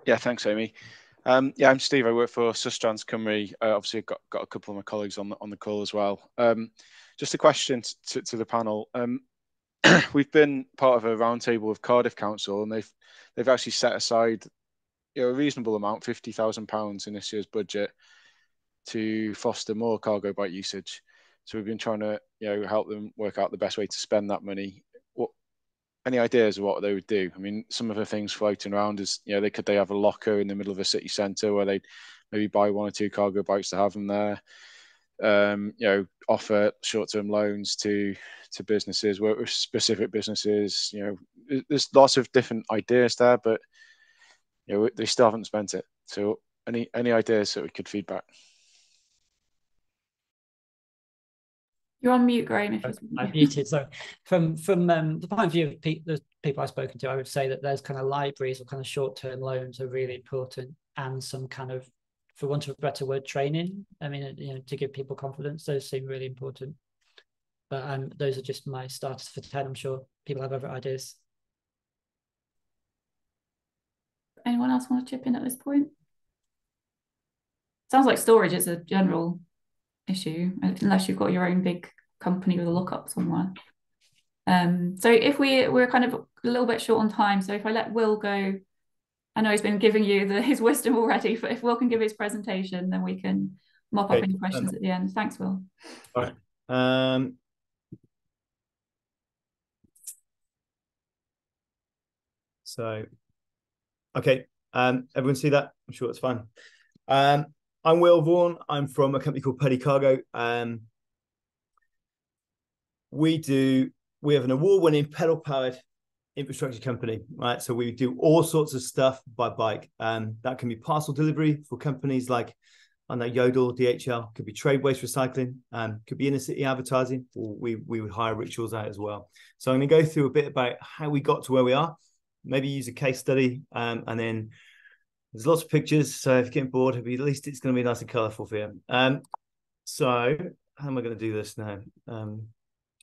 Yeah, thanks, Amy. Um, yeah, I'm Steve. I work for Sustrans Cymru. Uh, obviously, I've got, got a couple of my colleagues on the, on the call as well. Um, just a question to, to the panel. Um, we've been part of a roundtable with Cardiff Council, and they've they've actually set aside you know, a reasonable amount, fifty thousand pounds in this year's budget, to foster more cargo bike usage. So we've been trying to you know help them work out the best way to spend that money any ideas of what they would do? I mean, some of the things floating around is, you know, they could they have a locker in the middle of a city centre where they maybe buy one or two cargo bikes to have them there. Um, you know, offer short-term loans to to businesses, work with specific businesses. You know, there's lots of different ideas there, but you know, they still haven't spent it. So, any any ideas that we could feedback? You're on mute, Graeme. If I'm muted. So, from from um, the point of view of pe- the people I've spoken to, I would say that there's kind of libraries or kind of short term loans are really important, and some kind of, for want of a better word, training. I mean, you know, to give people confidence. Those seem really important. But um, those are just my starters for ten. I'm sure people have other ideas. Anyone else want to chip in at this point? Sounds like storage is a general issue unless you've got your own big company with a lookup somewhere. Um, so if we we're kind of a little bit short on time, so if I let Will go, I know he's been giving you the, his wisdom already, but if Will can give his presentation, then we can mop okay. up any questions at the end. Thanks, Will. All right. Um, so, okay, um, everyone see that? I'm sure it's fine. Um, I'm Will Vaughan. I'm from a company called Pedicargo. Um, we do we have an award-winning pedal-powered infrastructure company, right? So we do all sorts of stuff by bike. Um, that can be parcel delivery for companies like I know Yodel, DHL, could be trade waste recycling, um, could be inner city advertising, or we we would hire rituals out as well. So I'm going to go through a bit about how we got to where we are, maybe use a case study, um, and then there's lots of pictures, so if you're getting bored, at least it's going to be nice and colourful for you. Um, so how am I going to do this now? Um,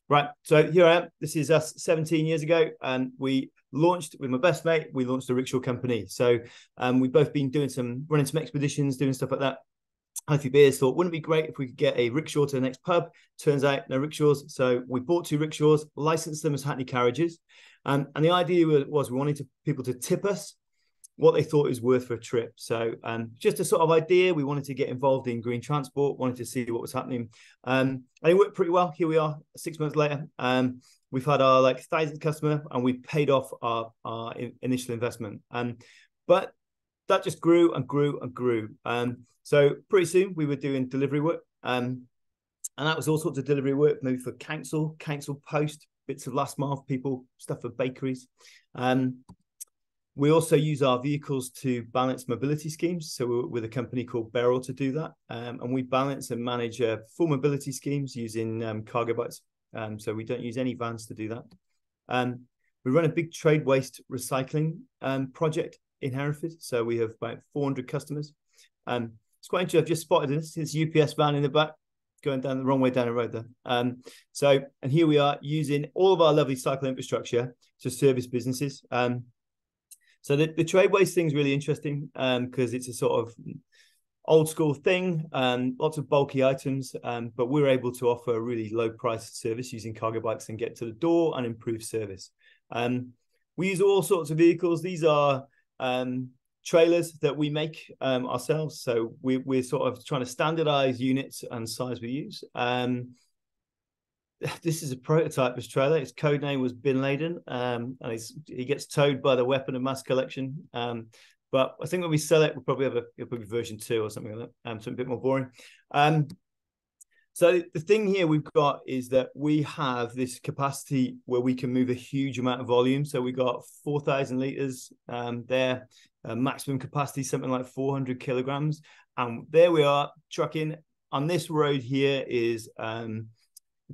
right, so here I am. This is us 17 years ago, and we launched with my best mate. We launched a rickshaw company. So um, we've both been doing some running some expeditions, doing stuff like that. Had a few beers. Thought wouldn't it be great if we could get a rickshaw to the next pub? Turns out no rickshaws. So we bought two rickshaws, licensed them as Hackney carriages, um, and the idea was we wanted to, people to tip us what they thought it was worth for a trip. So um, just a sort of idea. We wanted to get involved in green transport, wanted to see what was happening. Um, and it worked pretty well. Here we are six months later. Um, we've had our like thousandth customer and we paid off our, our initial investment. Um, but that just grew and grew and grew. Um, so pretty soon we were doing delivery work. Um, and that was all sorts of delivery work, maybe for council, council post, bits of last mile people, stuff for bakeries. Um, we also use our vehicles to balance mobility schemes. So we're with a company called Beryl to do that. Um, and we balance and manage uh, full mobility schemes using um, cargo bikes. Um, so we don't use any vans to do that. Um, we run a big trade waste recycling um, project in Hereford. So we have about 400 customers. Um, it's quite interesting. I've just spotted this. It's UPS van in the back going down the wrong way down the road there. Um, so, and here we are using all of our lovely cycle infrastructure to service businesses. Um, so the, the trade waste thing is really interesting because um, it's a sort of old school thing, um, lots of bulky items, um, but we're able to offer a really low price service using cargo bikes and get to the door and improve service. Um, we use all sorts of vehicles. These are um, trailers that we make um, ourselves. So we, we're sort of trying to standardize units and size we use. This is a prototype this trailer. Its code name was Bin Laden, um, and he gets towed by the weapon of mass collection. Um, but I think when we sell it, we'll probably have a, a version two or something like that, um, something a bit more boring. Um, so the thing here we've got is that we have this capacity where we can move a huge amount of volume. So we got 4,000 liters um, there, uh, maximum capacity, something like 400 kilograms. And there we are trucking on this road here is um,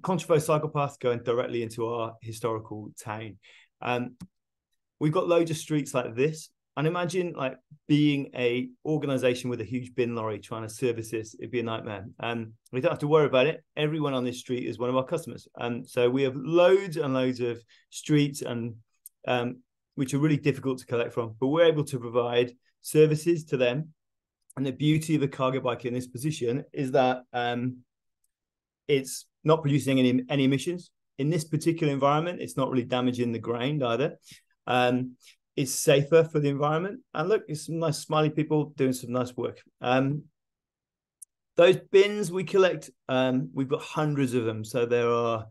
Contraflow cycle path going directly into our historical town. Um, we've got loads of streets like this and imagine like being a organization with a huge bin lorry trying to service this. It'd be a nightmare. Um, we don't have to worry about it. Everyone on this street is one of our customers. And so we have loads and loads of streets and um, which are really difficult to collect from, but we're able to provide services to them. And the beauty of a cargo bike in this position is that um, it's not producing any, any emissions. In this particular environment, it's not really damaging the ground either. Um, it's safer for the environment. And look, it's some nice smiley people doing some nice work. Um, those bins we collect, um, we've got hundreds of them. So there are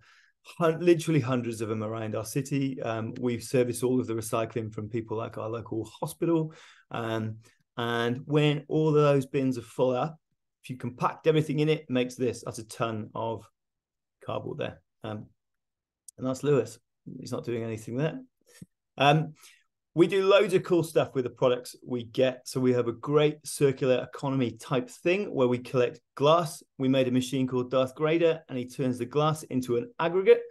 literally hundreds of them around our city. Um, we service all of the recycling from people like our local hospital. Um, and when all of those bins are full up, if you compact everything in it, it makes this. That's a ton of cardboard there. Um, and that's Lewis. He's not doing anything there. Um, we do loads of cool stuff with the products we get. So we have a great circular economy type thing where we collect glass. We made a machine called Darth Grader, and he turns the glass into an aggregate,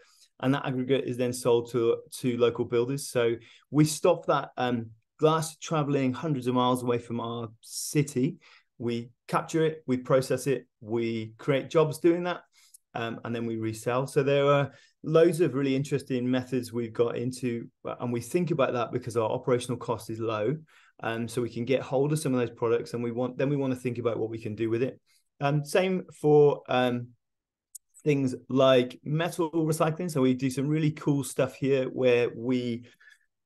and that aggregate is then sold to to local builders. So we stop that um, glass traveling hundreds of miles away from our city. We capture it, we process it, we create jobs doing that, um, and then we resell. So there are loads of really interesting methods we've got into, and we think about that because our operational cost is low. Um, so we can get hold of some of those products, and we want then we want to think about what we can do with it. Um, same for um, things like metal recycling. So we do some really cool stuff here where we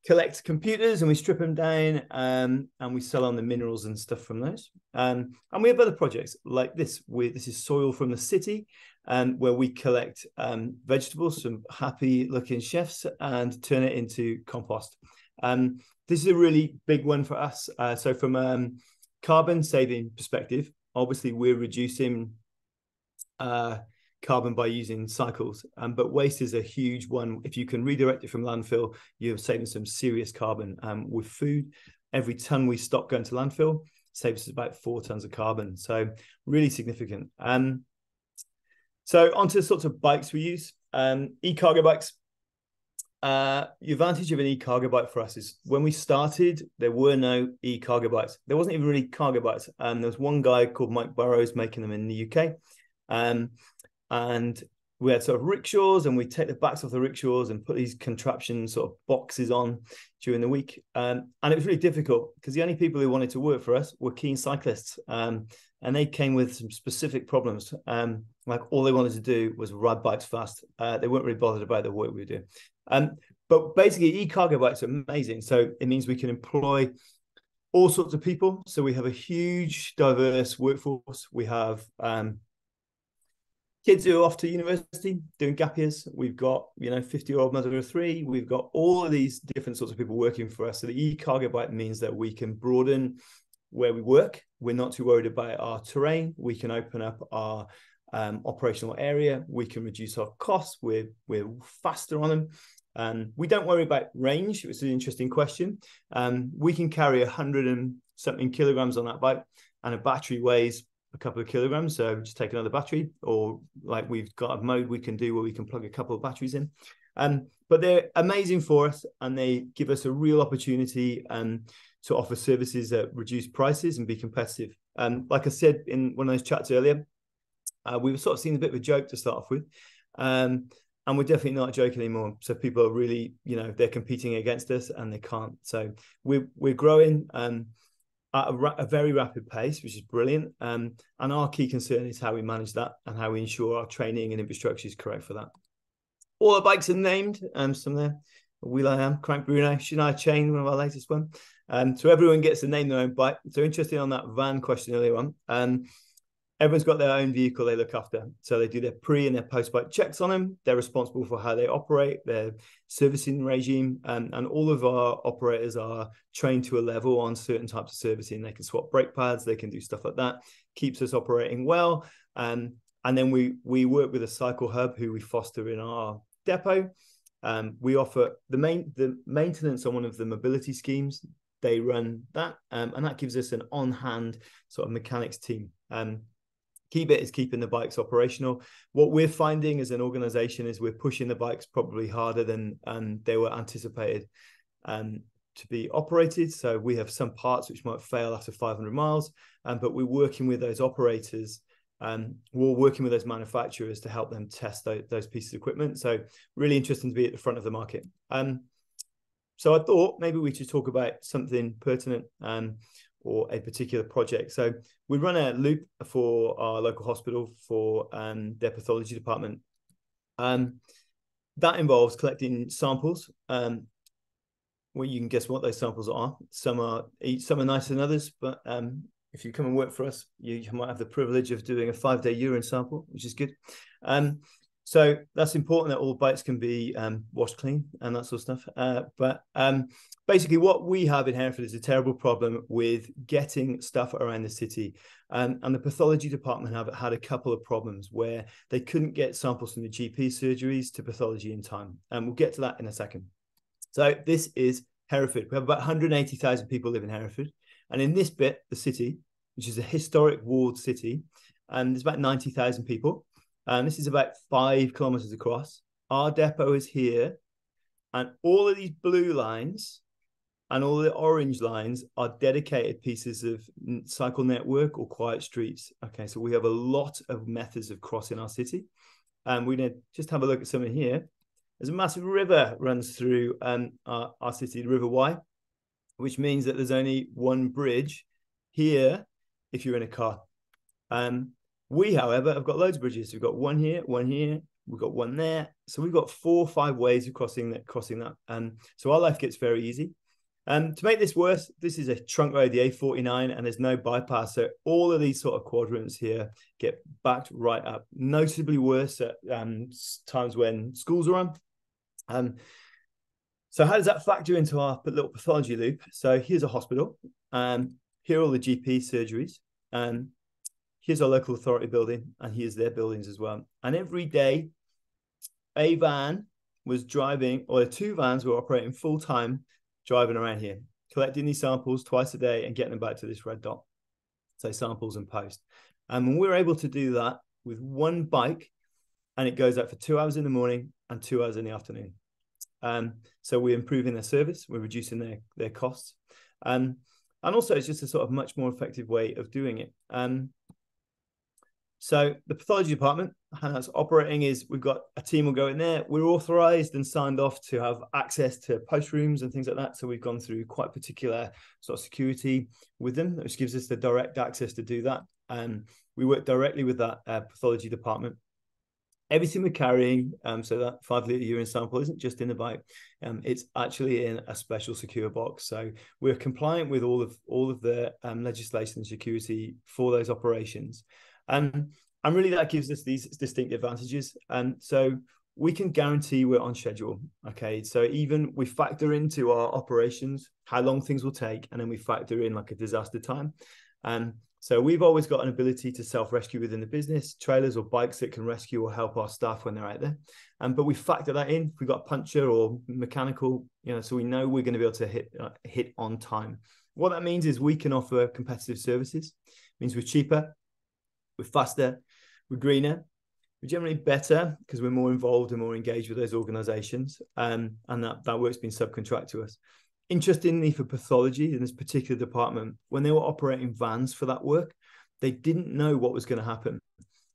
collect computers and we strip them down um, and we sell on the minerals and stuff from those. Um, and we have other projects like this. We, this is soil from the city um, where we collect um, vegetables from happy looking chefs and turn it into compost. Um, this is a really big one for us. Uh, so from a um, carbon saving perspective, obviously we're reducing uh, carbon by using cycles. Um, but waste is a huge one. If you can redirect it from landfill, you're saving some serious carbon. Um, with food, every ton we stop going to landfill saves us about four tons of carbon. So really significant. Um, so onto the sorts of bikes we use. Um, e-cargo bikes. Uh, the advantage of an e-cargo bike for us is when we started, there were no e-cargo bikes. There wasn't even really cargo bikes. Um, there was one guy called Mike Burrows making them in the UK. Um, and we had sort of rickshaws and we take the backs off the rickshaws and put these contraption sort of boxes on during the week. Um, and it was really difficult because the only people who wanted to work for us were keen cyclists. Um, and they came with some specific problems. Um, like all they wanted to do was ride bikes fast. Uh, they weren't really bothered about the work we were doing. Um, but basically, e-cargo bikes are amazing. So it means we can employ all sorts of people. So we have a huge, diverse workforce. We have um, kids who are off to university doing gap years. We've got, you know, 50 year old mother of three. We've got all of these different sorts of people working for us. So the e-cargo bike means that we can broaden where we work. We're not too worried about our terrain. We can open up our um, operational area. We can reduce our costs. We're, we're faster on them. Um, we don't worry about range. It's an interesting question. Um, we can carry a hundred and something kilograms on that bike, and a battery weighs a couple of kilograms. So just take another battery, or like we've got a mode we can do where we can plug a couple of batteries in. Um, but they're amazing for us, and they give us a real opportunity um, to offer services at reduced prices and be competitive. Um, like I said in one of those chats earlier, uh, we were sort of seeing a bit of a joke to start off with. Um, and we're definitely not joking anymore. So people are really, you know, they're competing against us and they can't. So we're we're growing. Um, at a, ra- a, very rapid pace, which is brilliant. Um, and our key concern is how we manage that and how we ensure our training and infrastructure is correct for that. All the bikes are named. Um, some there. Wheel I am, Crank Bruno, Shania Chain, one of our latest one. Um, so everyone gets to name their own bike. So interesting on that van question earlier on. Um, everyone's got their own vehicle they look after. So they do their pre and their post bike checks on them. They're responsible for how they operate, their servicing regime, um, and all of our operators are trained to a level on certain types of servicing. They can swap brake pads, they can do stuff like that. Keeps us operating well. Um, and then we we work with a cycle hub who we foster in our depot. Um, we offer the main the maintenance on one of the mobility schemes. They run that, um, and that gives us an on-hand sort of mechanics team. Um, key bit is keeping the bikes operational. What we're finding as an organization is we're pushing the bikes probably harder than um, they were anticipated um, to be operated. So we have some parts which might fail after 500 miles, um, but we're working with those operators. Um, we're working with those manufacturers to help them test those, those, pieces of equipment. So really interesting to be at the front of the market. Um, so I thought maybe we should talk about something pertinent. Or a particular project. So we run a loop for our local hospital for um, their pathology department. Um, that involves collecting samples. Um, well, you can guess what those samples are. Some are some are nicer than others, but um, if you come and work for us, you, you, might have the privilege of doing a five day urine sample, which is good. Um, so that's important that all bikes can be um, washed clean and that sort of stuff. Uh, but um, basically, what we have in Hereford is a terrible problem with getting stuff around the city. Um, and the pathology department have had a couple of problems where they couldn't get samples from the GP surgeries to pathology in time. And we'll get to that in a second. So this is Hereford. We have about 180,000 people live in Hereford. And in this bit, the city, which is a historic walled city, and there's about 90,000 people and this is about five kilometers across. Our depot is here, and all of these blue lines and all the orange lines are dedicated pieces of cycle network or quiet streets. Okay, so we have a lot of methods of crossing our city. And we need just have a look at something here. There's a massive river runs through um, our, our city, the River Wye, which means that there's only one bridge here if you're in a car. Um, we, however, have got loads of bridges. We've got one here, one here, we've got one there. So we've got four or five ways of crossing that. Crossing that, and um, so our life gets very easy. And um, to make this worse, this is a trunk road, the A49, and there's no bypass. So all of these sort of quadrants here get backed right up. Notably worse at um, times when schools are on. Um, so how does that factor into our little pathology loop? So here's a hospital. Um, here are all the GP surgeries. Um, here's our local authority building, and here's their buildings as well. And every day, a van was driving, or two vans were operating full time, driving around here, collecting these samples twice a day and getting them back to this red dot. So samples and post. And when we're able to do that with one bike, and it goes out for two hours in the morning and two hours in the afternoon. Um, so we're improving their service, we're reducing their their costs, um, and also it's just a sort of much more effective way of doing it. Um, so the pathology department, how that's operating is we've got a team will go in there. We're authorized and signed off to have access to post rooms and things like that. So we've gone through quite particular sort of security with them, which gives us the direct access to do that. And we work directly with that uh, pathology department. Everything we're carrying, um, so that five liter urine sample isn't just in the bike; um, it's actually in a special secure box. So we're compliant with all of all of the um, legislation and security for those operations. Um, and really that gives us these distinct advantages. And so we can guarantee we're on schedule. Okay. So even we factor into our operations how long things will take, and then we factor in like a disaster time. And so we've always got an ability to self-rescue within the business, trailers or bikes that can rescue or help our staff when they're out there. Um, but we factor that in. We've got puncture or mechanical, you know, so we know we're going to be able to hit uh, hit on time. What that means is we can offer competitive services. It means we're cheaper, we're faster, we're greener, we're generally better because we're more involved and more engaged with those organizations. Um, and that, that work's been subcontracted to us. Interestingly, for pathology in this particular department, when they were operating vans for that work, they didn't know what was going to happen.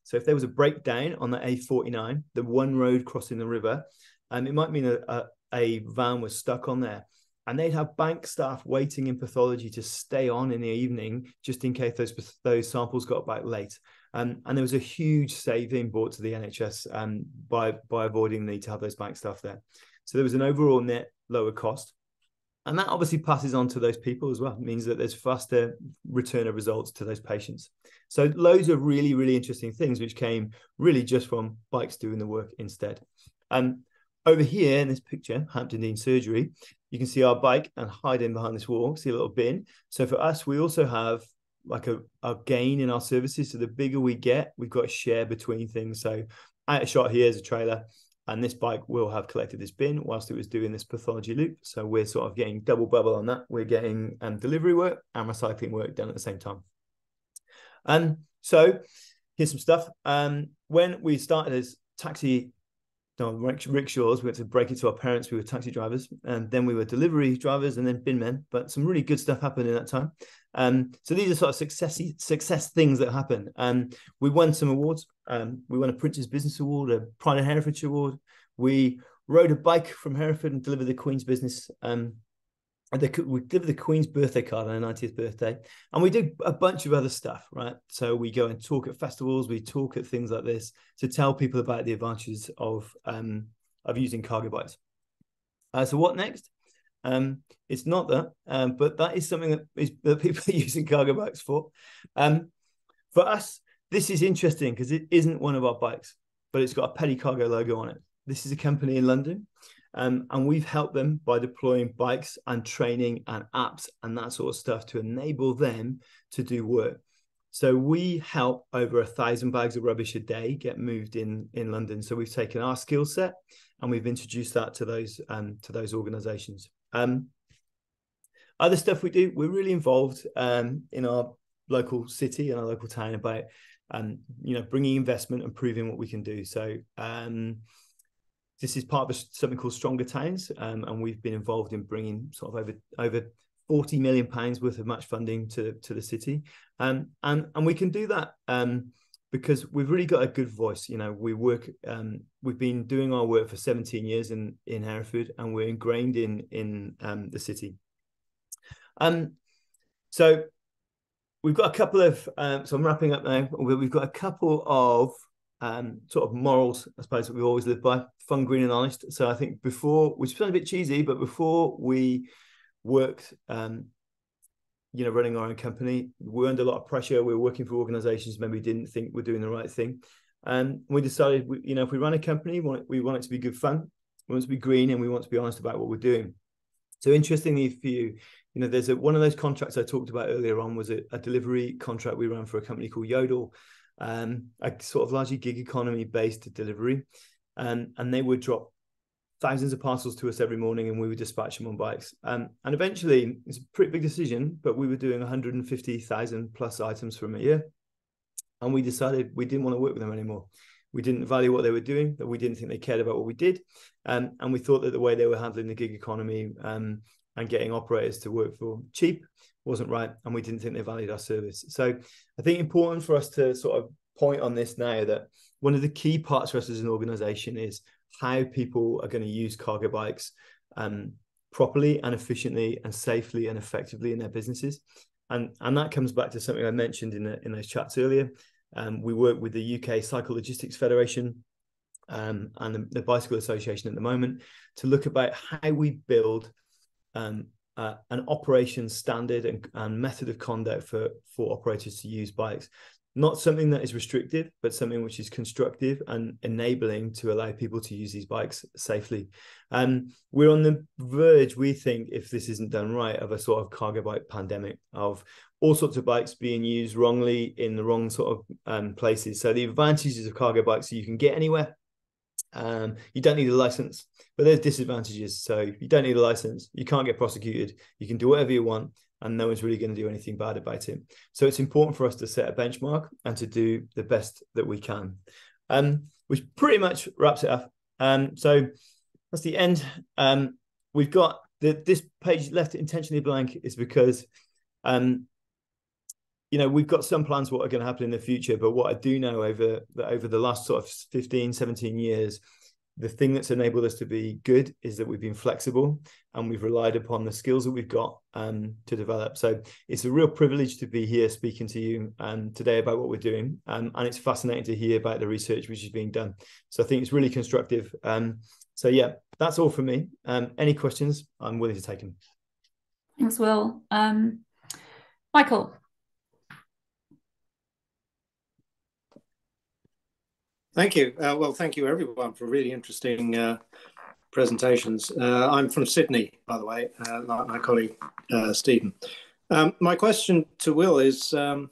So if there was a breakdown on the A49, the one road crossing the river, um, it might mean a, a, a van was stuck on there. And they'd have bank staff waiting in pathology to stay on in the evening just in case those those samples got back late. Um, and there was a huge saving brought to the NHS um, by by avoiding the need to have those bank staff there. So there was an overall net lower cost. And that obviously passes on to those people as well. It means that there's faster return of results to those patients. So loads of really, really interesting things which came really just from bikes doing the work instead. Um, over here in this picture, Hampton Dean Surgery, you can see our bike and hiding behind this wall, see a little bin. So for us, we also have like a, a gain in our services. So the bigger we get, we've got a share between things. So at a shot here is a trailer and this bike will have collected this bin whilst it was doing this pathology loop. So we're sort of getting double bubble on that. We're getting um, delivery work and recycling work done at the same time. And so here's some stuff. Um, when we started as taxi no, rickshaws, we had to break it to our parents. We were taxi drivers, and then we were delivery drivers, and then bin men. But some really good stuff happened in that time. Um, so these are sort of success success things that happen. Um, we won some awards. Um, we won a Prince's Business Award, a Pride of Herefordshire Award. We rode a bike from Hereford and delivered the Queen's business. Um, the, we delivered the Queen's birthday card on her 90th birthday, and we did a bunch of other stuff, right? So we go and talk at festivals, we talk at things like this to tell people about the advantages of um, of using cargo bikes. Uh, so what next? Um, it's not that, um, but that is something that is that people are using cargo bikes for. Um, for us, this is interesting because it isn't one of our bikes, but it's got a Pedicargo logo on it. This is a company in London, um, and we've helped them by deploying bikes and training and apps and that sort of stuff to enable them to do work. So we help over a thousand bags of rubbish a day get moved in in London. So we've taken our skill set and we've introduced that to those um, to those organisations. Um, other stuff we do, we're really involved um, in our local city and our local town about, um, you know, bringing investment and proving what we can do. So um, this is part of something called Stronger Towns, um, and we've been involved in bringing sort of over over 40 million pounds worth of match funding to to the city, um, and and we can do that. Um, because we've really got a good voice. You know, we work. Um, we've been doing our work for 17 years in in Hereford, and we're ingrained in in um, the city. Um, so we've got a couple of. Um, so I'm wrapping up now. We've got a couple of um, sort of morals, I suppose, that we've always lived by: fun, green, and honest. So I think before, which sounds a bit cheesy, but before we worked um, you know, running our own company. We were under a lot of pressure. We were working for organizations maybe didn't think we're doing the right thing. And we decided, we, you know, if we run a company, we want, we want it to be good fun, we want it to be green, and we want to be honest about what we're doing. So interestingly for you, you know, there's a, one of those contracts I talked about earlier on was a, a delivery contract we ran for a company called Yodel, um, a sort of largely gig economy based delivery. And, and they would drop thousands of parcels to us every morning and we would dispatch them on bikes. Um, and eventually, it's a pretty big decision, but we were doing 150,000 plus items from a year. And we decided we didn't want to work with them anymore. We didn't value what they were doing, that we didn't think they cared about what we did. Um, and we thought that the way they were handling the gig economy um, and getting operators to work for cheap wasn't right. And we didn't think they valued our service. So I think important for us to sort of point on this now that one of the key parts for us as an organization is how people are going to use cargo bikes um, properly and efficiently and safely and effectively in their businesses. And, and that comes back to something I mentioned in, the, in those chats earlier. Um, we work with the UK Cycle Logistics Federation um, and the, the, Bicycle Association at the moment to look about how we build um, uh, an operation standard and, and, method of conduct for, for operators to use bikes not something that is restrictive, but something which is constructive and enabling to allow people to use these bikes safely. And we're on the verge, we think, if this isn't done right, of a sort of cargo bike pandemic of all sorts of bikes being used wrongly in the wrong sort of um, places. So the advantages of cargo bikes are you can get anywhere. Um, you don't need a license, but there's disadvantages. So you don't need a license. You can't get prosecuted. You can do whatever you want and no one's really going to do anything bad about it. So it's important for us to set a benchmark and to do the best that we can. Um, which pretty much wraps it up. Um, so that's the end. Um, we've got the, this page left intentionally blank is because um, you know we've got some plans what are going to happen in the future but what i do know over over the last sort of 15 17 years the thing that's enabled us to be good is that we've been flexible and we've relied upon the skills that we've got um, to develop. So it's a real privilege to be here speaking to you um, today about what we're doing. Um, and it's fascinating to hear about the research which is being done. So I think it's really constructive. Um, so yeah, that's all for me. Um, any questions? I'm willing to take them. Thanks, Will. Um, Michael. Thank you. Uh, well, thank you everyone for really interesting uh, presentations. Uh, I'm from Sydney, by the way, uh, like my colleague uh, Stephen. Um, my question to Will is um,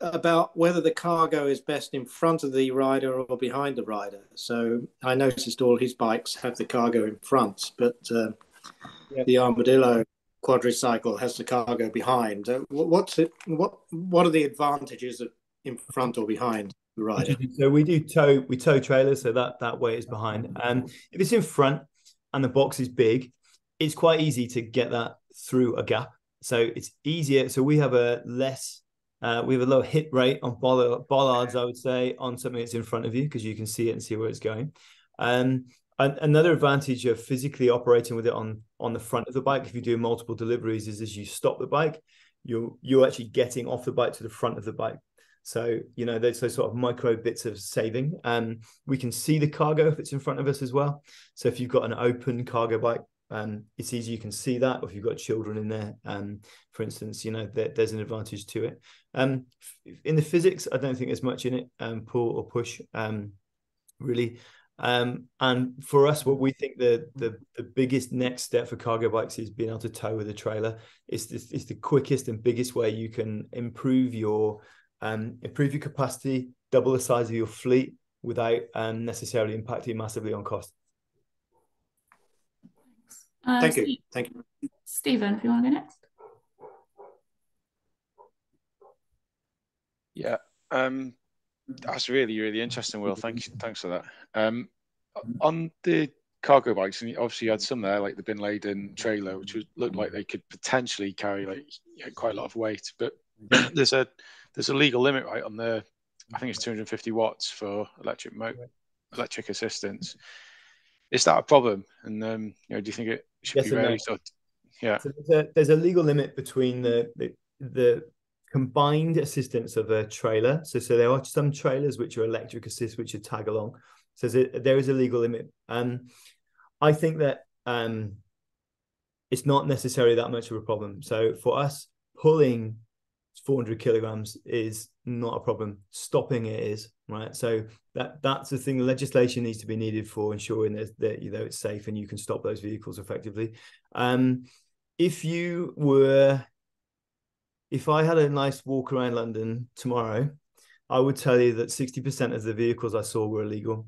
about whether the cargo is best in front of the rider or behind the rider. So I noticed all his bikes have the cargo in front, but uh, yep. the Armadillo quadricycle has the cargo behind. what's it? What What are the advantages of in front or behind? Right. So we do tow, we tow trailers, so that that way is behind. And if it's in front and the box is big, it's quite easy to get that through a gap. So it's easier. So we have a less, uh, we have a low hit rate on bollard, bollards, I would say, on something that's in front of you because you can see it and see where it's going. Um, and another advantage of physically operating with it on on the front of the bike, if you do multiple deliveries, is as you stop the bike, you're you're actually getting off the bike to the front of the bike. So, you know, there's those sort of micro bits of saving. Um, we can see the cargo if it's in front of us as well. So if you've got an open cargo bike, um, it's easy, you can see that. Or if you've got children in there, um, for instance, you know, there, there's an advantage to it. Um, in the physics, I don't think there's much in it, um, pull or push, um, really. Um, and for us, what we think the, the the biggest next step for cargo bikes is being able to tow with a trailer. It's, it's, it's the quickest and biggest way you can improve your um, improve your capacity, double the size of your fleet without um, necessarily impacting massively on cost. Uh, Thank Steve, you. Thank you. Stephen, if you want to go next. Yeah, um, that's really, really interesting, Will. Thanks, thanks for that. Um, on the cargo bikes, and obviously you had some there, like the bin laden trailer, which would look like they could potentially carry like quite a lot of weight. But there's a there's a legal limit, right, on the I think it's 250 watts for electric mo- electric assistance. Is that a problem? And um, you know, do you think it should yes be raised? No. yeah, so there's, a, there's a legal limit between the, the the combined assistance of a trailer. So so there are some trailers which are electric assist, which are tag along. So there is a legal limit. Um, I think that um, it's not necessarily that much of a problem. So for us, pulling 400 kilograms is not a problem. Stopping it is right. So that that's the thing. Legislation needs to be needed for ensuring that, that you know it's safe and you can stop those vehicles effectively. Um, if you were, if I had a nice walk around London tomorrow, I would tell you that 60% of the vehicles I saw were illegal.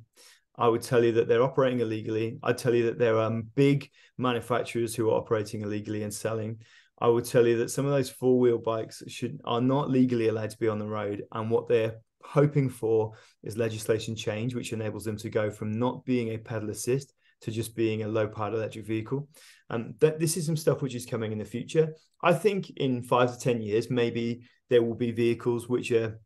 I would tell you that they're operating illegally. I'd tell you that there are big manufacturers who are operating illegally and selling. I would tell you that some of those four wheel bikes should are not legally allowed to be on the road, and what they're hoping for is legislation change, which enables them to go from not being a pedal assist to just being a low powered electric vehicle. And that this is some stuff which is coming in the future. I think in five to ten years, maybe there will be vehicles which are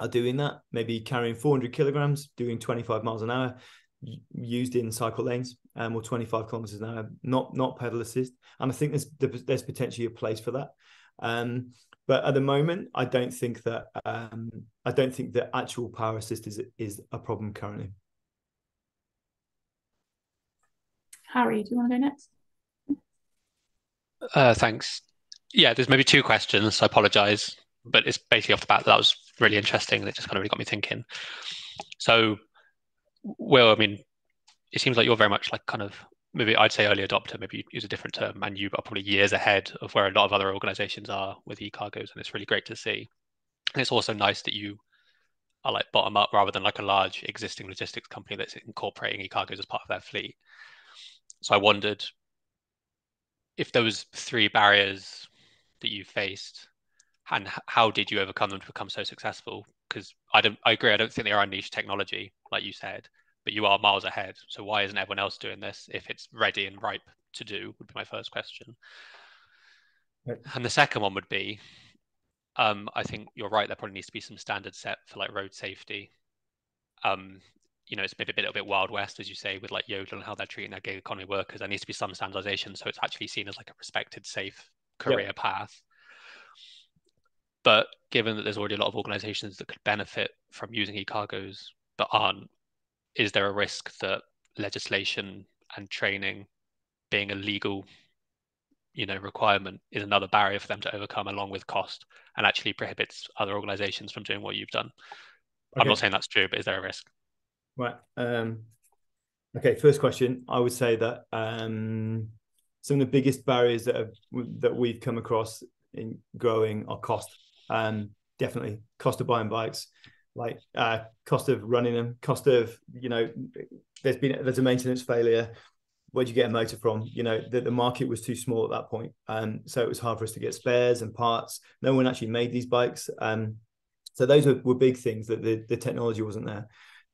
are doing that, maybe carrying 400 kilograms, doing 25 miles an hour used in cycle lanes um, or 25 kilometers an hour, not not pedal assist. And I think there's there's potentially a place for that. Um, but at the moment, I don't think that um, I don't think that actual power assist is is a problem currently. Harry, do you want to go next? Uh, thanks. Yeah, there's maybe two questions. I apologize, but it's basically off the bat that was really interesting. It just kind of really got me thinking. So Will, I mean, it seems like you're very much like kind of maybe I'd say early adopter, maybe use a different term, and you are probably years ahead of where a lot of other organizations are with e-cargos, and it's really great to see. And it's also nice that you are like bottom up rather than like a large existing logistics company that's incorporating e-cargos as part of their fleet. So I wondered if those three barriers that you faced and how did you overcome them to become so successful because I don't I agree I don't think they are a niche technology like you said but you are miles ahead so why isn't everyone else doing this if it's ready and ripe to do would be my first question right. and the second one would be um, I think you're right there probably needs to be some standard set for like road safety um, you know, it's maybe a little bit wild west, as you say, with like Yodel and how they're treating their gig economy workers. There needs to be some standardization, so it's actually seen as like a respected, safe career yep. path. But given that there's already a lot of organizations that could benefit from using e-cargos but aren't, is there a risk that legislation and training being a legal you know requirement is another barrier for them to overcome along with cost and actually prohibits other organizations from doing what you've done? Okay. i'm not saying that's true but is there a risk? Right um okay first question. I would say that um some of the biggest barriers that have that we've come across in growing are cost um definitely cost of buying bikes like uh cost of running them cost of you know there's been there's a maintenance failure where'd you get a motor from? You know, the, the market was too small at that point. Um, so it was hard for us to get spares and parts. No one actually made these bikes. Um, so those were, were big things that the, the technology wasn't there.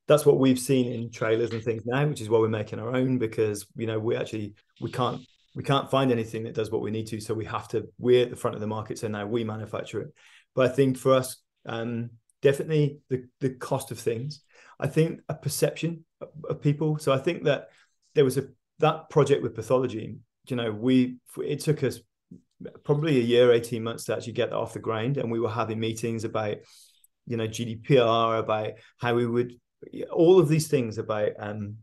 That's what we've seen in trailers and things now, which is why we're making our own because you know we actually we can't we can't find anything that does what we need to. So we have to we're at the front of the market. So now we manufacture it. But I think for us, um, definitely the the cost of things. I think a perception of, people. So I think that there was a that project with pathology, you know, we it took us probably a year, 18 months to actually get that off the ground. And we were having meetings about, you know, GDPR, about how we would all of these things about um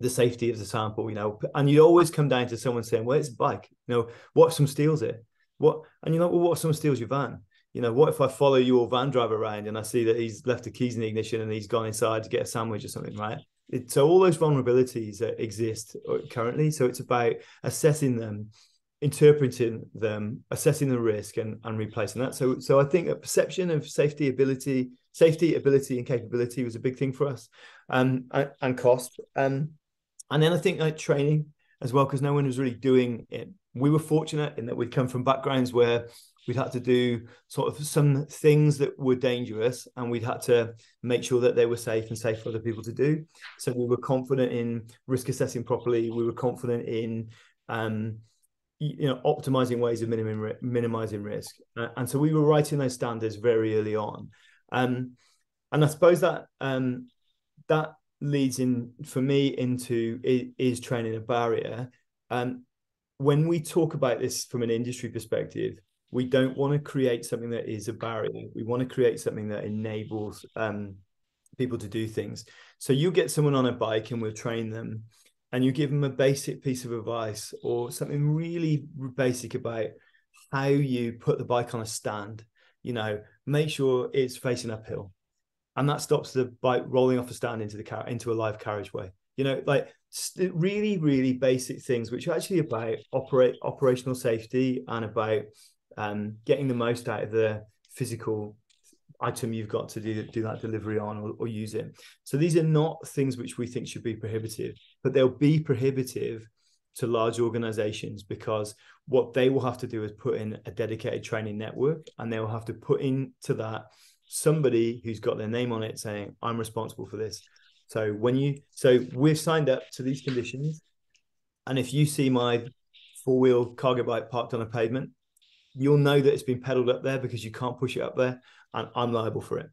the safety of the sample, you know, and you always come down to someone saying, Well, it's a bike, you know, what if some steals it? What and you know, well, what if someone steals your van? You know, what if I follow your van driver around and I see that he's left the keys in the ignition and he's gone inside to get a sandwich or something, right? it, so all those vulnerabilities that exist uh, currently so it's about assessing them interpreting them assessing the risk and, and replacing that so so i think a perception of safety ability safety ability and capability was a big thing for us um, and, and cost um, and then i think like training as well because no one was really doing it we were fortunate in that we'd come from backgrounds where we'd had to do sort of some things that were dangerous and we'd had to make sure that they were safe and safe for other people to do. So we were confident in risk assessing properly. We were confident in um, you know optimizing ways of minimum, minimizing risk. Uh, and so we were writing those standards very early on. Um, and i suppose that um, that leads in for me into is, is training a barrier. Um, when we talk about this from an industry perspective we don't want to create something that is a barrier. We want to create something that enables um, people to do things. So you get someone on a bike and we'll train them, and you give them a basic piece of advice or something really basic about how you put the bike on a stand. You know, make sure it's facing uphill, and that stops the bike rolling off a stand into the car into a live carriageway. You know, like really, really basic things, which are actually about operate operational safety and about um, getting the most out of the physical item you've got to do, do that delivery on or, or use it. So these are not things which we think should be prohibitive, but they'll be prohibitive to large organizations because what they will have to do is put in a dedicated training network and they will have to put into that somebody who's got their name on it saying i'm responsible for this so when you so we've signed up to these conditions and if you see my four-wheel cargo bike parked on a pavement you'll know that it's been pedaled up there because you can't push it up there, and I'm liable for it.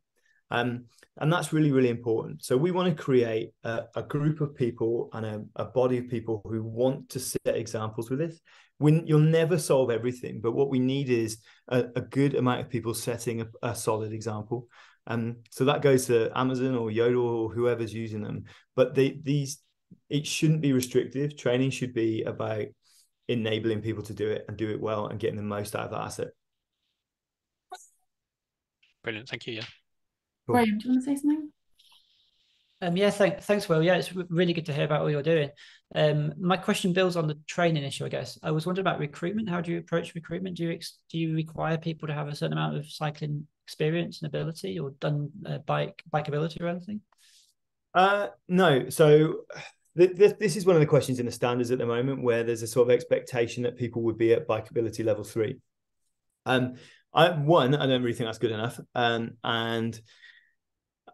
Um, and that's really, really important. So we want to create a, a group of people and a, a, body of people who want to set examples with this. When you'll never solve everything, but what we need is a, a good amount of people setting a, solid example. And um, so that goes to Amazon or Yodel or whoever's using them. But they, these, it shouldn't be restrictive. Training should be about enabling people to do it and do it well and getting the most out of that asset. Brilliant. Thank you. Yeah. Cool. Graeme, do you want to say something? Um, yeah, thank, thanks, Will. Yeah, it's really good to hear about all you're doing. Um, my question builds on the training issue, I guess. I was wondering about recruitment. How do you approach recruitment? Do you do you require people to have a certain amount of cycling experience and ability, or done uh, bike bikeability or anything? Uh, no. So this, is one of the questions in the standards at the moment where there's a sort of expectation that people would be at bikeability level three. Um, I, one, I don't really think that's good enough. Um, and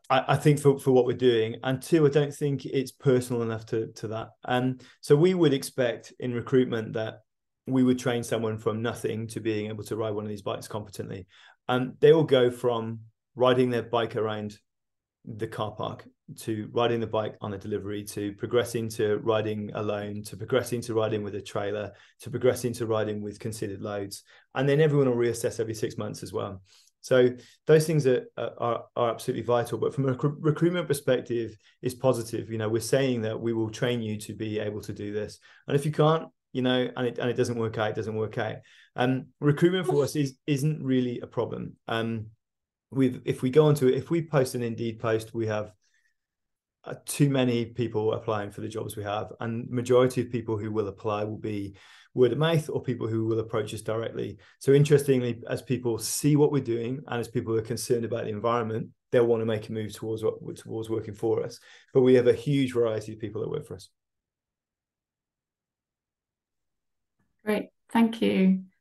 I, I, think for, for what we're doing, and two, I don't think it's personal enough to, to that. And um, so we would expect in recruitment that we would train someone from nothing to being able to ride one of these bikes competently. And they will go from riding their bike around the car park to riding the bike on a delivery to progressing to riding alone to progressing to riding with a trailer to progressing to riding with considered loads and then everyone will reassess every six months as well so those things are, are, are absolutely vital. But from a recruitment perspective, it's positive. You know, we're saying that we will train you to be able to do this, and if you can't, you know, and it and it doesn't work out, it doesn't work out. Um, recruitment for us is isn't really a problem. Um, with if we go onto it, if we post an Indeed post, we have Uh, too many people applying for the jobs we have, and majority of people who will apply will be word of mouth or people who will approach us directly. So interestingly, as people see what we're doing and as people are concerned about the environment, they'll want to make a move towards what towards working for us. But we have a huge variety of people that work for us. Great, thank you.